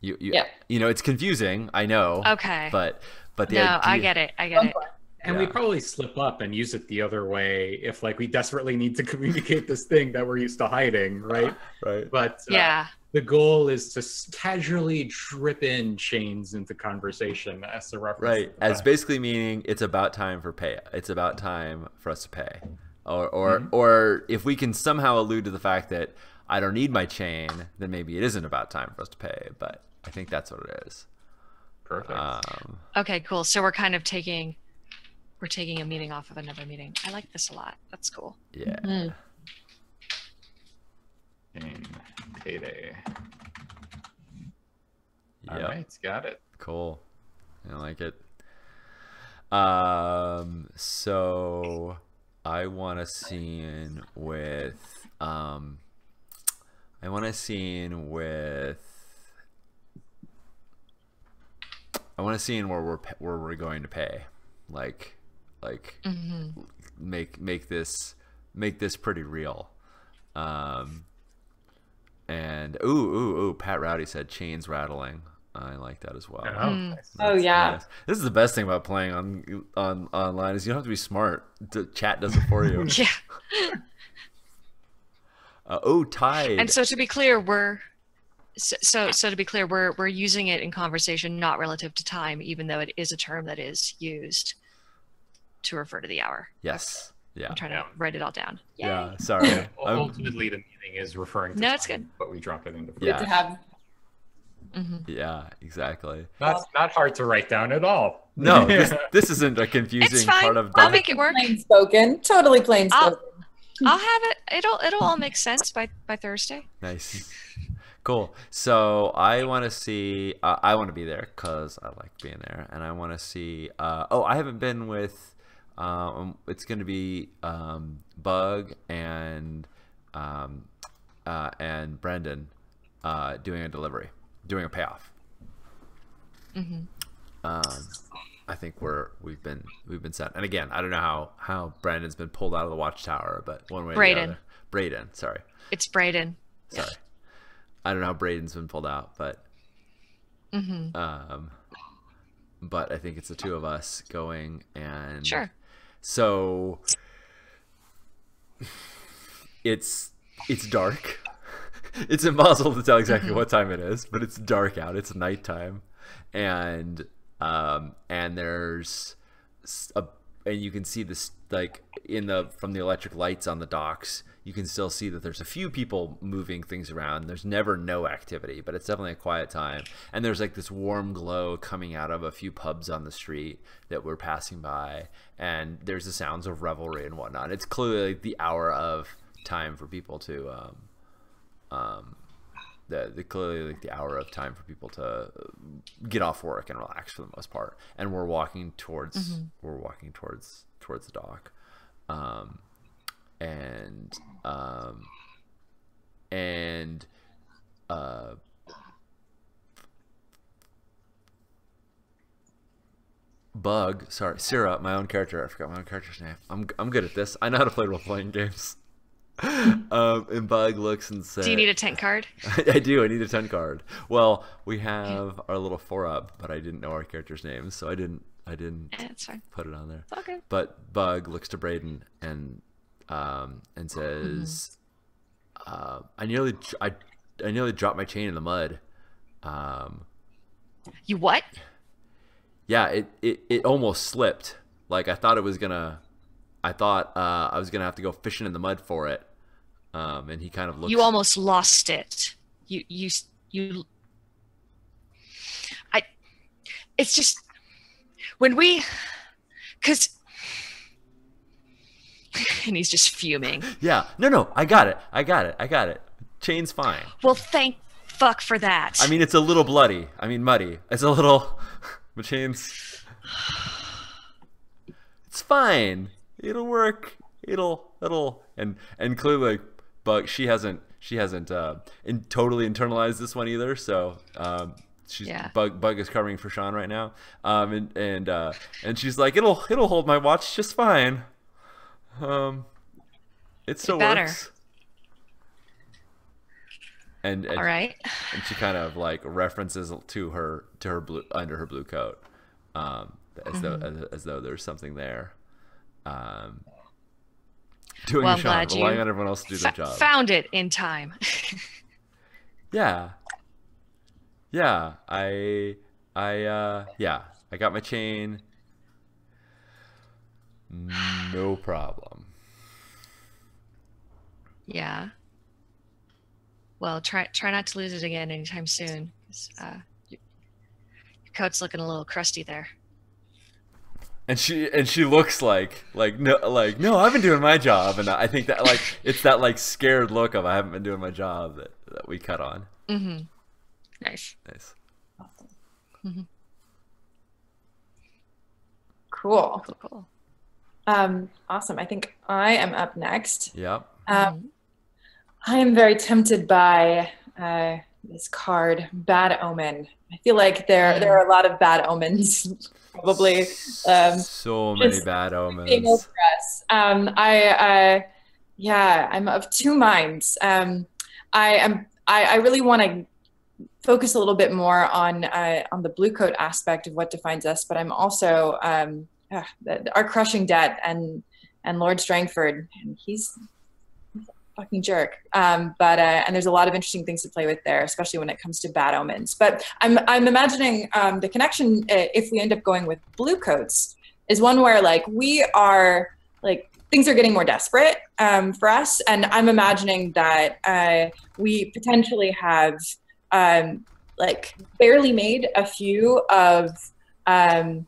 You, you, Yeah. you know, it's confusing. I know. Okay. But, but the no, idea, I get it. I get it. And Yeah. we probably slip up and use it the other way if like we desperately need to communicate this thing that we're used to hiding, right? Right. But uh, Yeah. The goal is to casually drip in chains into conversation as a reference. Right. As fact. basically meaning it's about time for pay. It's about time for us to pay. Or, or, Mm-hmm. or if we can somehow allude to the fact that I don't need my chain, then maybe it isn't about time for us to pay. But I think that's what it is. Perfect. Um, Okay, cool. So we're kind of taking we're taking a meeting off of another meeting. I like this a lot. That's cool. yeah. Mm. Chain payday. All Yep. right, got it. Cool. I like it. Um, so I want a scene with um, I want a scene with I want a scene where we're where we're going to pay, like like hmm make make this make this pretty real. Um, and ooh ooh ooh, Pat Rowdy said chains rattling. I like that as well. Oh, Mm. nice. Oh, yeah. Yes. This is the best thing about playing on on online is you don't have to be smart. The chat does it for you. Yeah. uh, oh, tide. And so to be clear, we're so, so so to be clear, we're we're using it in conversation, not relative to time, even though it is a term that is used to refer to the hour. yes. Yeah. I'm trying Yeah. to write it all down. Yay. Yeah. Sorry. I'm- Ultimately, the meaning is referring to No, it's good. but we drop it into Yeah. To have Mm-hmm. yeah. Exactly. That's not hard to write down at all. No, this, this isn't a confusing It's fine. part of. I'll make it work. plain spoken, totally plain I'll- spoken. I'll have it. It'll it'll all make sense by by Thursday. Nice. Cool. So I want to see. Uh, I want to be there because I like being there, and I want to see. Uh, oh, I haven't been with. Um, it's going to be um, Bug and um, uh, and Brendan uh, doing a delivery, doing a payoff. hmm Um, I think we're we've been we've been set. And again, I don't know how how Brandon's been pulled out of the watchtower, but one way or the other. Braden, sorry. It's Braden. Sorry. I don't know how Braden's been pulled out, but hmm um but I think it's the two of us going and Sure. So it's it's dark. It's impossible to tell exactly what time it is, but it's dark out. It's nighttime, and um, and there's a and you can see this like in the from the electric lights on the docks. You can still see that there's a few people moving things around. There's never no activity, but it's definitely a quiet time. And there's like this warm glow coming out of a few pubs on the street that we're passing by, and there's the sounds of revelry and whatnot. It's clearly the hour of time for people to um, um, the, the clearly like the hour of time for people to uh, get off work and relax for the most part. And we're walking towards we're walking towards towards the dock, um, and um, and uh. Bug, sorry, Syrah, my own character. I forgot my own character's name. I'm I'm good at this. I know how to play role playing games. um, and Bug looks and says, Do you need a tent card? I do. I need a 10 card. Well, we have our little four up, but I didn't know our characters' names, so I didn't. I didn't Yeah, put it on there. Good. But Bug looks to Braden and um, and says, uh, "I nearly, I, I nearly dropped my chain in the mud. Um, You what? yeah, it, it, it almost slipped. Like I thought it was gonna. I thought uh, I was gonna have to go fishing in the mud for it. Um, and he kind of looks. You almost lost it. You you you. I. It's just when we, cause. And he's just fuming. Yeah. No, no. I got it. I got it. I got it. Chain's fine. Well, thank fuck for that. I mean, it's a little bloody. I mean, muddy. It's a little. The chain's. it's fine. It'll work. It'll it'll and and clearly Bug she hasn't she hasn't uh in, totally internalized this one either. So um she's Yeah. Bug Bug is covering for Sean right now. Um and and uh and she's like it'll it'll hold my watch just fine. Um it still better. works. And, and All right. and she kind of like references to her to her blue under her blue coat um as though Mm-hmm. as, as though there's something there um doing Well, a I'm Sean, glad you relying on everyone else to do their Fa- job found it in time. yeah yeah i i uh yeah i got my chain no problem yeah. Well, try try not to lose it again anytime soon. Uh, your, your coat's looking a little crusty there. and she and she looks like like no like no i've been doing my job and i think that like it's that like scared look of i haven't been doing my job that, that we cut on Mm-hmm. Nice. nice Cool. Cool. Cool. Um, awesome. I think I am up next. yep Um, I am very tempted by uh, this card, Bad Omen. I feel like there there are a lot of bad omens, probably um, so many bad being omens over us. Um, I, uh, yeah, I'm of two minds. Um, I am. I, I really want to focus a little bit more on uh, on the blue coat aspect of what defines us, but I'm also um, the- our crushing debt and and Lord Strangford, and he's fucking jerk. Um, but uh, and there's a lot of interesting things to play with there, especially when it comes to bad omens. But I'm I'm imagining um, the connection uh, if we end up going with blue coats is one where like we are like things are getting more desperate um, for us and i'm imagining that uh, we potentially have um, like barely made a few of um,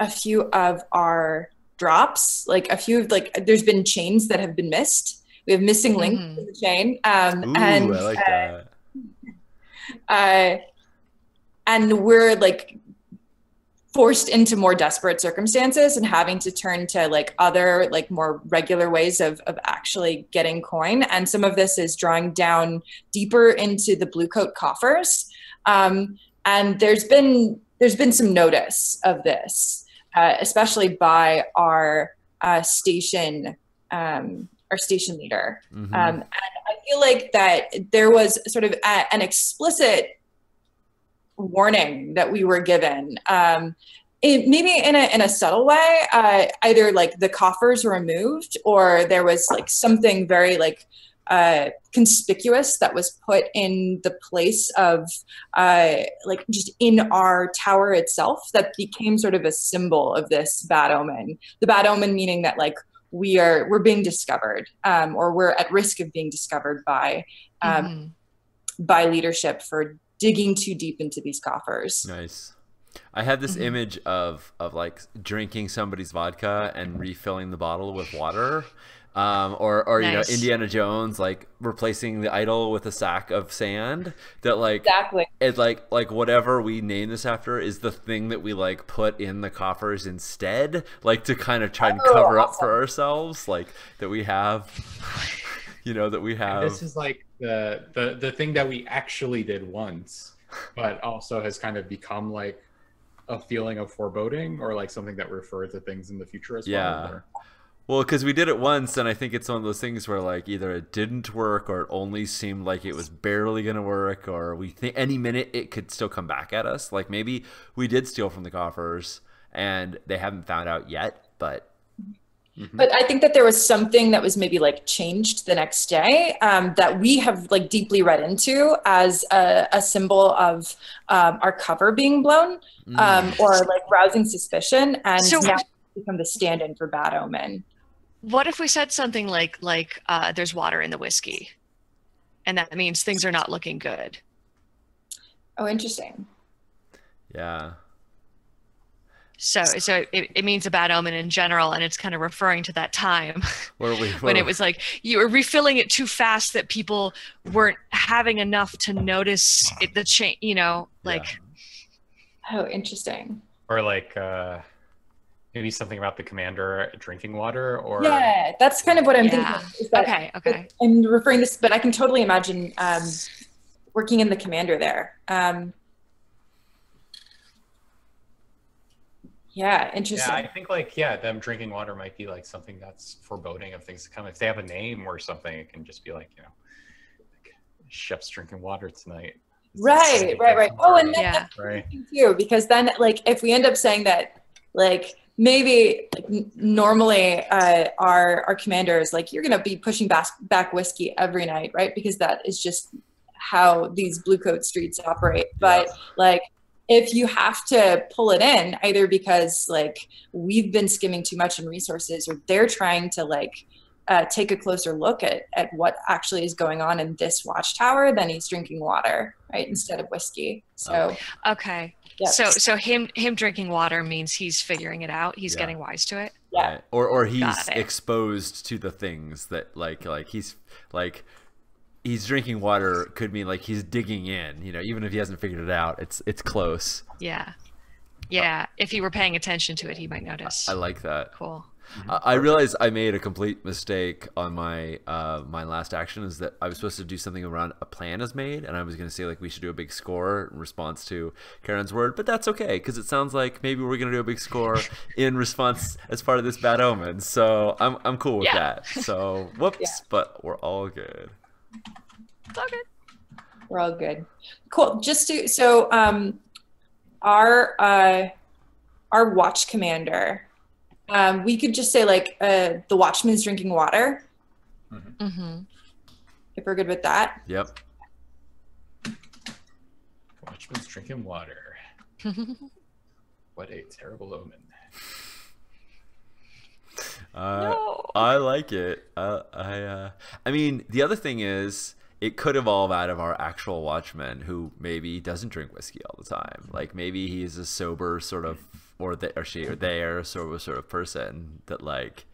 a few of our drops like a few of like there's been chains that have been missed we have missing links Mhm. in the chain um, Ooh, and I like that. uh, and we're like forced into more desperate circumstances and having to turn to like other like more regular ways of of actually getting coin and some of this is drawing down deeper into the blue coat coffers um, and there's been there's been some notice of this uh, especially by our uh, station um, our station leader Mhm. um, and I feel like that there was sort of a, an explicit warning that we were given. Um, it, maybe in a in a subtle way, uh, either like the coffers were removed, or there was like something very like uh, conspicuous that was put in the place of uh, like just in our tower itself that became sort of a symbol of this bad omen. The bad omen meaning that like we are we're being discovered um, or we're at risk of being discovered by um, Mhm. by leadership for digging too deep into these coffers. Nice. I had this Mhm. image of of like drinking somebody's vodka and refilling the bottle with water. Um, or, or you know, Indiana Jones like replacing the idol with a sack of sand. That like Exactly. it like like whatever we name this after is the thing that we like put in the coffers instead, like to kind of try and Oh, cover up for ourselves, like that we have, you know, that we And have. this is like the, the the thing that we actually did once, but also has kind of become like a feeling of foreboding or like something that referred to things in the future as Yeah. well. or- Well, because we did it once, and I think it's one of those things where like either it didn't work or it only seemed like it was barely gonna work, or we think any minute it could still come back at us. Like maybe we did steal from the coffers and they haven't found out yet, but But I think that there was something that was maybe like changed the next day um, that we have like deeply read into as a, a symbol of um, our cover being blown mm, um, or like rousing suspicion and So- now become the stand-in for bad omen. What if we said something like like uh, there's water in the whiskey, and that means things are not looking good. Oh, interesting. yeah, So so it, it means a bad omen in general, and it's kind of referring to that time where we when it was like you were refilling it too fast that people weren't having enough to notice it, the change. You know, like Oh, interesting. Or like uh maybe something about the commander drinking water or Yeah, that's kind of what I'm Yeah. thinking. Is that Okay, okay. I'm referring this, but I can totally imagine um, working in the commander there. Um, yeah, interesting. Yeah, I think like yeah, them drinking water might be like something that's foreboding of things to come. If they have a name or something, it can just be like you know, like, chef's drinking water tonight. right, right, right. Oh, and then Yeah. that's Right. too, because then like if we end up saying that, like maybe like, n- normally uh, our our commander is like you're gonna be pushing back back whiskey every night, right? Because that is just how these blue coat streets operate. But like if you have to pull it in either because like we've been skimming too much in resources or they're trying to like uh, take a closer look at, at what actually is going on in this watchtower then he's drinking water right instead of whiskey so Okay. Yeah So so him him drinking water means he's figuring it out. He's Yeah. getting wise to it. yeah Right. Or or he's Got it. exposed to the things that like like he's like he's drinking water could mean like he's digging in, you know, even if he hasn't figured it out, it's it's close. Yeah. Yeah. If he were paying attention to it, he might notice. I like that. cool. I I realized I made a complete mistake on my uh, my last action. Is that I was supposed to do something around a plan is made, and I was going to say like we should do a big score in response to Karen's word, but that's okay because it sounds like maybe we're going to do a big score in response as part of this bad omen. So I'm I'm cool with Yeah. that. So whoops, Yeah. but we're all good. It's all good. we're all good cool just to so um our uh our watch commander um we could just say like uh the watchman's drinking water Mm-hmm. if we're good with that Yep. Watchman's drinking water. What a terrible omen. Uh, no. I like it. Uh, I uh, I mean, the other thing is, it could evolve out of our actual watchman who maybe doesn't drink whiskey all the time. Like maybe he's a sober sort of, or they or she or they are a sober sort of person that like.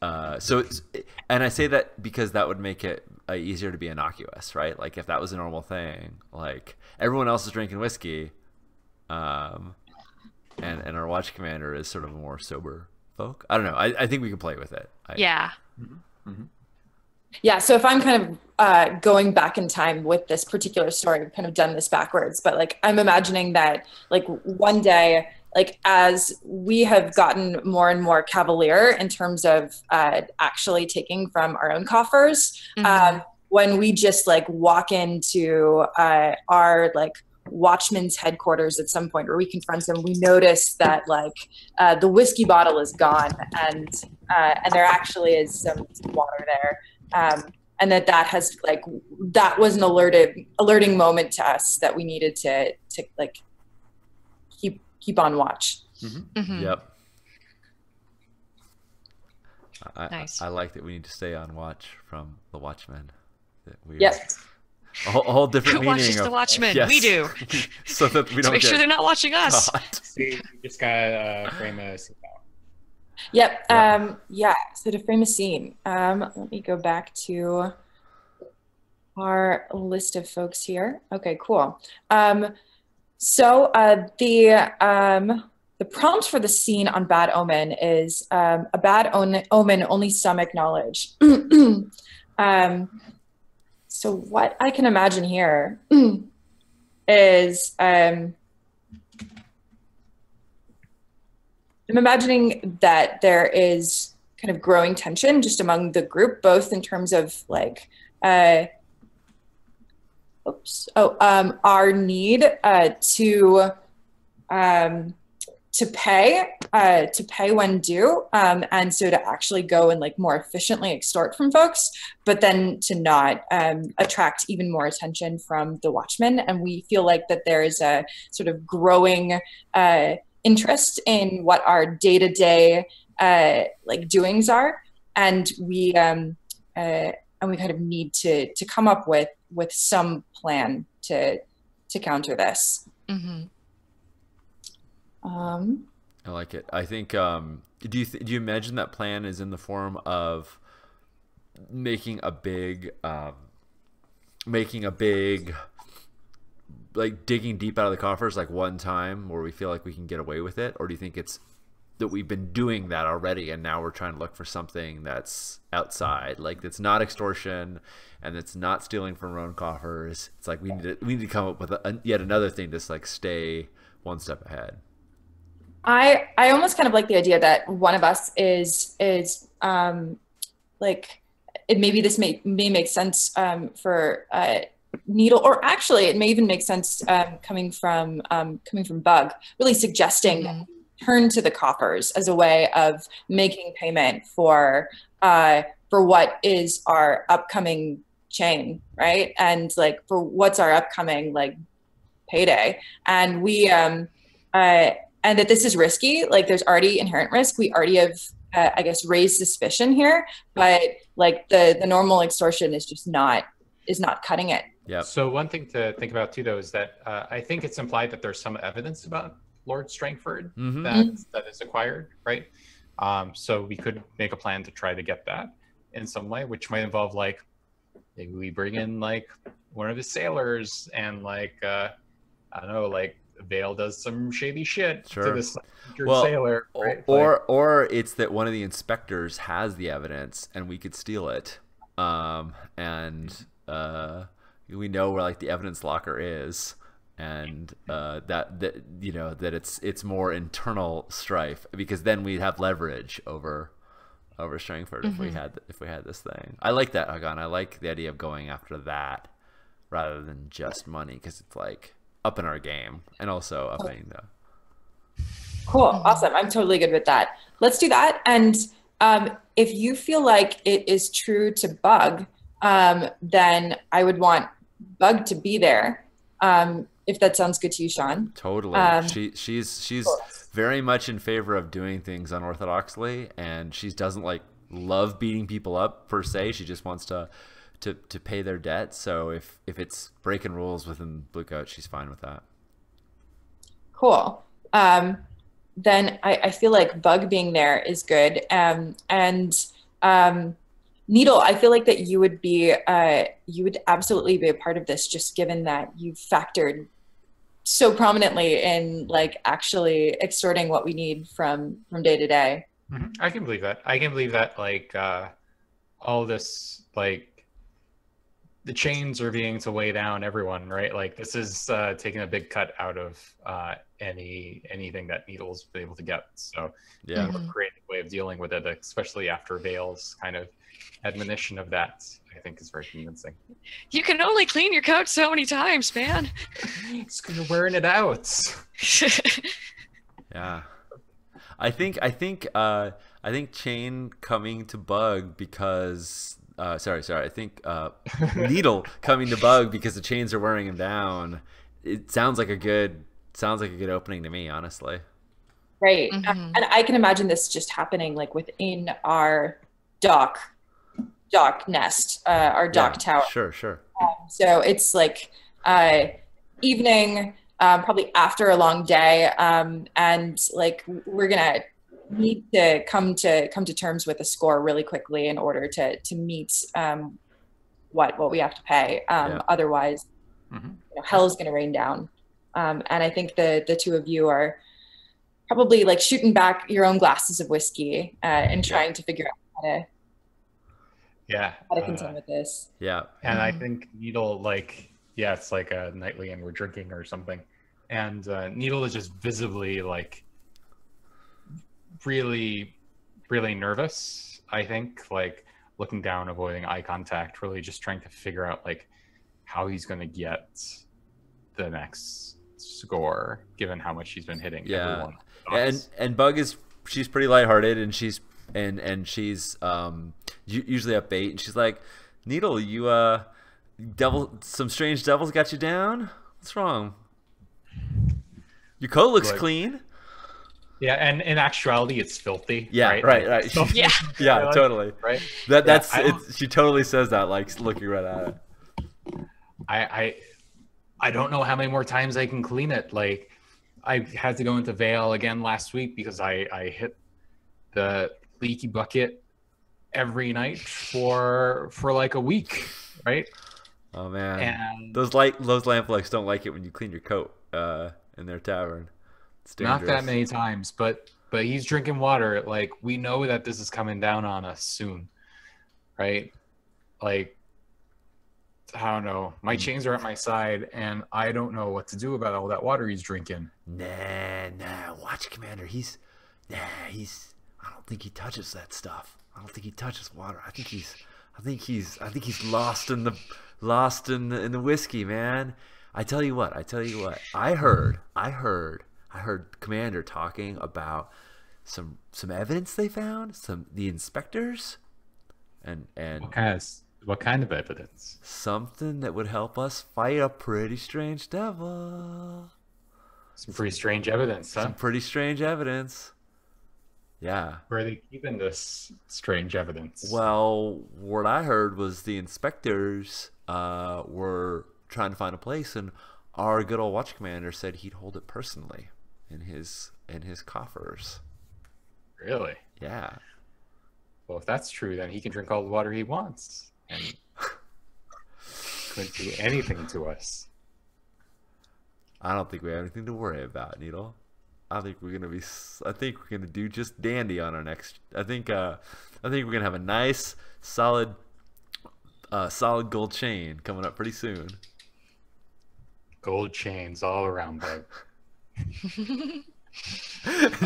Uh, so, it's, and I say that because that would make it uh, easier to be innocuous, right? Like if that was a normal thing, like everyone else is drinking whiskey, um, and and our watch commander is sort of a more sober folk. I don't know. I, I think we can play with it. I, Yeah. Yeah, so if I'm kind of uh, going back in time with this particular story, I've kind of done this backwards, but like I'm imagining that like one day, like as we have gotten more and more cavalier in terms of uh, actually taking from our own coffers, Mhm. um, when we just like walk into uh, our like watchman's headquarters at some point where we confront them we notice that like uh, the whiskey bottle is gone and uh, and there actually is some, some water there um, and that that has like that was an alerted alerting moment to us that we needed to to like keep keep on watch Mhm. Yep. I, I- Nice. I, like that we need to stay on watch from the Watchmen. That we Yep. A whole, a whole different Who meaning. watches of, the Watchmen? Yes. We do. so that we don't make get sure they're not watching us. caught. See, just gotta uh, frame a scene. Yep. Yeah. Um, yeah. So to frame a scene, um, let me go back to our list of folks here. Okay, cool. Um, so uh, the um, the prompt for the scene on Bad Omen is um, a bad omen only some acknowledge. um, so what I can imagine here is um, I'm imagining that there is kind of growing tension just among the group, both in terms of like, uh, oops, oh, um, our need uh, to um, to pay uh, to pay when due, um, and so to actually go and like more efficiently extort from folks, but then to not um, attract even more attention from the watchmen. And we feel like that there is a sort of growing. Uh, interest in what our day-to-day uh, like doings are and we um, uh, and we kind of need to to come up with with some plan to to counter this hmm um, I like it. I think. Um, do you th- do you imagine that plan is in the form of making a big, um, making a big, like digging deep out of the coffers like one time where we feel like we can get away with it, or do you think it's that we've been doing that already and now we're trying to look for something that's outside. Like that's not extortion and it's not stealing from our own coffers. It's like we need to we need to come up with a, yet another thing to like stay one step ahead. I I almost kind of like the idea that one of us is is um like it maybe this may may make sense um for uh needle or actually it may even make sense um, coming from um, coming from bug really suggesting Mhm. Turn to the coffers as a way of making payment for uh, for what is our upcoming chain right? And like for what's our upcoming like payday. And we um uh and that this is risky like there's already inherent risk. We already have uh, i guess raised suspicion here but like the the normal extortion is just not is not cutting it. Yeah. So one thing to think about too, though, is that uh, I think it's implied that there's some evidence about Lord Strangford hmm that that is acquired, right? Um, so we could make a plan to try to get that in some way, which might involve like maybe we bring in like one of his sailors and like uh, I don't know, like Vale does some shady shit Sure. to this Well, sailor, or, right? Like- or or it's that one of the inspectors has the evidence and we could steal it um and uh we know where like the evidence locker is and uh that that you know that it's it's more internal strife because then we'd have leverage over over Strangford if we Mhm. had if we had this thing i like that hagan i like the idea of going after that rather than just money because it's like up in our game and also upping the Cool. Mhm. Awesome. I'm totally good with that. Let's do that. And um, if you feel like it is true to Bug, um, then I would want Bug to be there. Um, if that sounds good to you, Sean. Totally. Um, she she's she's very much in favor of doing things unorthodoxly, and she doesn't like love beating people up per se. She just wants to to to pay their debt. So if if it's breaking rules within Blue Coat, she's fine with that. Cool. Um, then I, I feel like Bug being there is good. Um, and um, Needle, I feel like that you would be, uh, you would absolutely be a part of this, just given that you've factored so prominently in like actually extorting what we need from from day to day. Mhm. I can believe that. I can believe that like uh all this like the chains are being to weigh down everyone, right? Like this is uh taking a big cut out of uh any anything that Needle's been able to get. So Yeah. a creative way of dealing with it, especially after Veil's kind of admonition of that, I think is very convincing. You can only clean your coat so many times, man. It's because you're wearing it out. Yeah. I think I think uh I think Chain coming to Bug because uh sorry, sorry. I think uh Needle coming to Bug because the chains are wearing him down. It sounds like a good sounds like a good opening to me, honestly. Right. Mhm. And I can imagine this just happening like within our dock, dock nest, uh, our dock Yeah, tower. Sure, sure. So it's like uh, evening, um, probably after a long day, um, and like we're gonna need to come to come to terms with a score really quickly in order to to meet um, what what we have to pay. Um, Yeah. Otherwise, Mhm. you know, hell is gonna rain down. Um, and I think the the two of you are probably like shooting back your own glasses of whiskey uh, and trying to figure out how to Yeah. how to uh, contend with this. Yeah. And I Mhm. think Needle, like, yeah, it's like a nightly and we're drinking or something. And uh, Needle is just visibly, like, really, really nervous, I think. Like, looking down, avoiding eye contact, really just trying to figure out, like, how he's going to get the next score, given how much she's been hitting Yeah. everyone. and and Bug is she's pretty lighthearted and she's and and she's um u- usually upbeat and she's like Needle you uh devil some strange devils got you down what's wrong your coat looks Like- clean yeah, and in actuality, it's filthy. yeah right, right right, so- Yeah. yeah Like, totally right. that that's I don't- it's, she totally says that like looking right at it I, I I don't know how many more times I can clean it. Like I had to go into Vale again last week because I I hit the leaky bucket every night for for like a week, right? oh man And those light those Lampblacks don't like it when you clean your coat uh in their tavern it's not that many times, but but he's drinking water. Like we know that this is coming down on us soon, right? Like I don't know. My chains are at my side, and I don't know what to do about all that water he's drinking. Nah, nah. Watch Commander. He's nah. He's. I don't think he touches that stuff. I don't think he touches water. I think he's. I think he's. I think he's lost in the lost in the, in the whiskey, man. I tell you what. I tell you what. I heard. I heard. I heard Commander talking about some some evidence they found. Some the inspectors, and and What kind of what kind of evidence? something that would help us fight a pretty strange devil. Some pretty strange evidence, huh? Some pretty strange evidence. Yeah. Where are they keeping this strange evidence? Well, what I heard was the inspectors uh, were trying to find a place, and our good old watch commander said he'd hold it personally in his in his coffers. really? Yeah. Well, if that's true, then he can drink all the water he wants, and couldn't do anything to us. I don't think we have anything to worry about, Needle. I think we're gonna be. I think we're gonna do just dandy on our next. I think. Uh, I think we're gonna have a nice, solid, uh, solid gold chain coming up pretty soon. Gold chains all around, bud.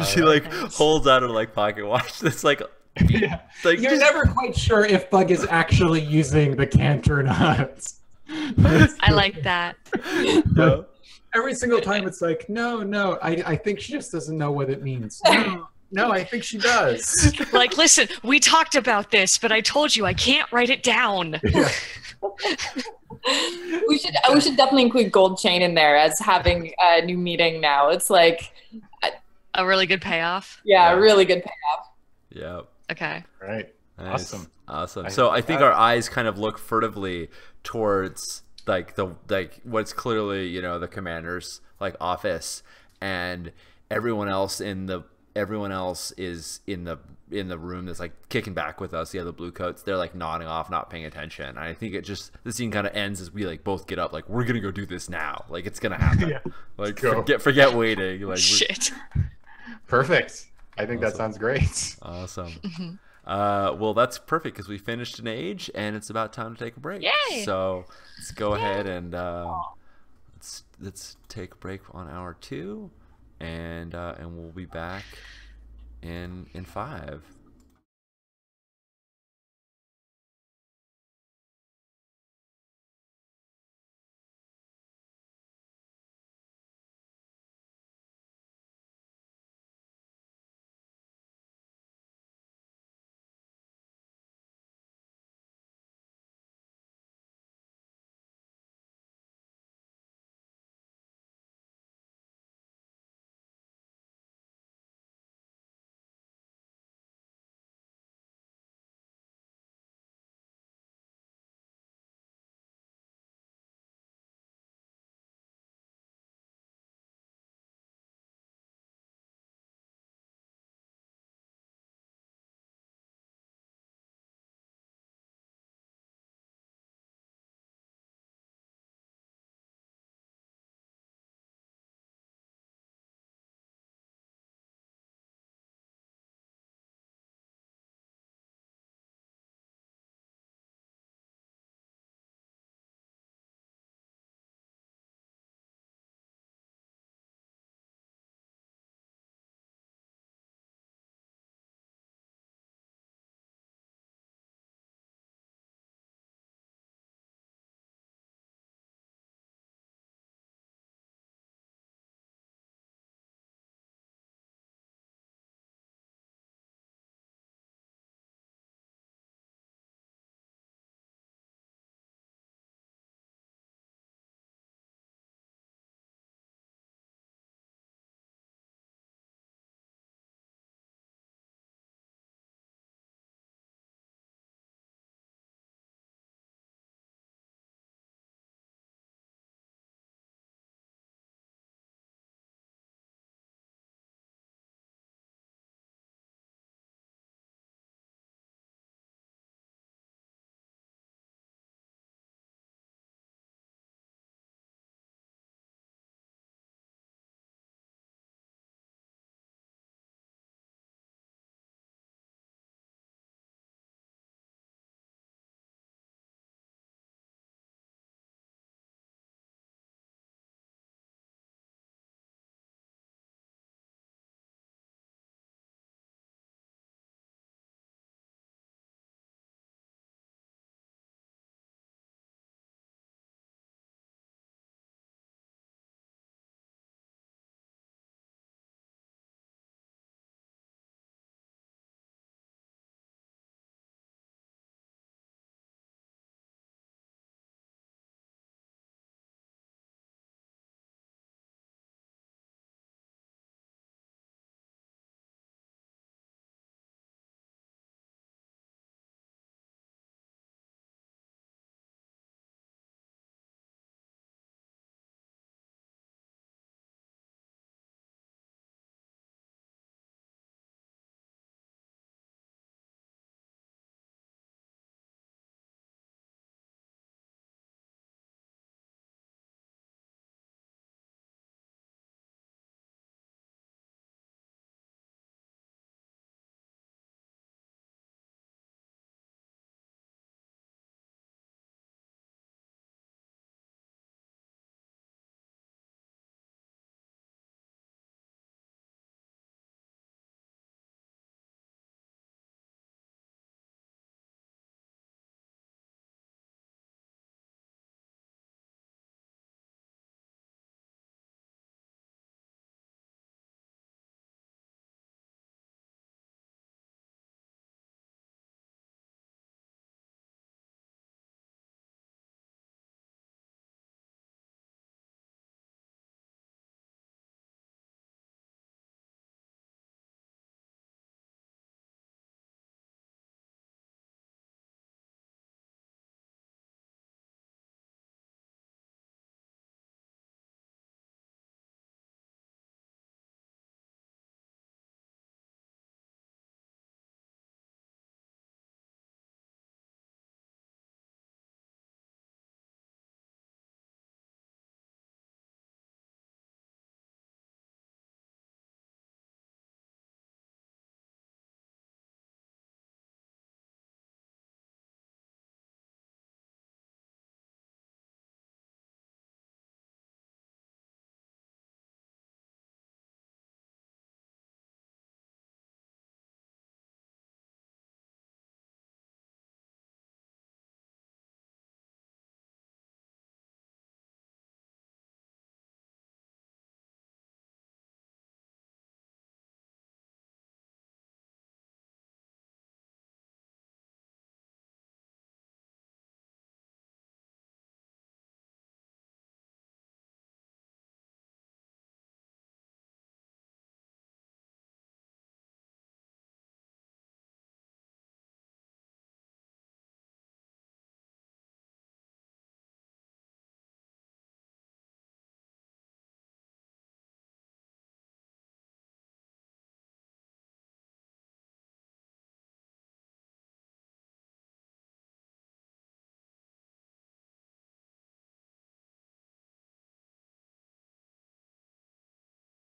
she like holds out her like pocket watch. That's like, Yeah. like You're just- never quite sure if Bug is actually using the canter or not. I like that. No. Every single time it's like, no, no, I, I think she just doesn't know what it means. No, no, I think she does. Like, listen, we talked about this, but I told you I can't write it down. Yeah. we should uh, we should definitely include gold chain in there as having a new meeting now. It's like uh, A really good payoff. yeah, Yeah. really good payoff. Yeah. Okay. Right. Nice. Awesome. Awesome. I so I think think our eyes kind of look furtively towards like the like what's clearly you know the commander's like office, and everyone else in the everyone else is in the in the room that's like kicking back with us. Yeah, The other blue coats, they're like nodding off, not paying attention. And I think it just the scene kind of ends as we like both get up, like we're gonna go do this now. Like it's gonna happen. Yeah. Like go. forget forget waiting. Like we're, Shit. Perfect. I think that sounds great. Awesome. Uh, well, that's perfect because we finished an age and it's about time to take a break. Yay! So let's go ahead and uh, let's let's take a break on hour two, and uh, and we'll be back in in five.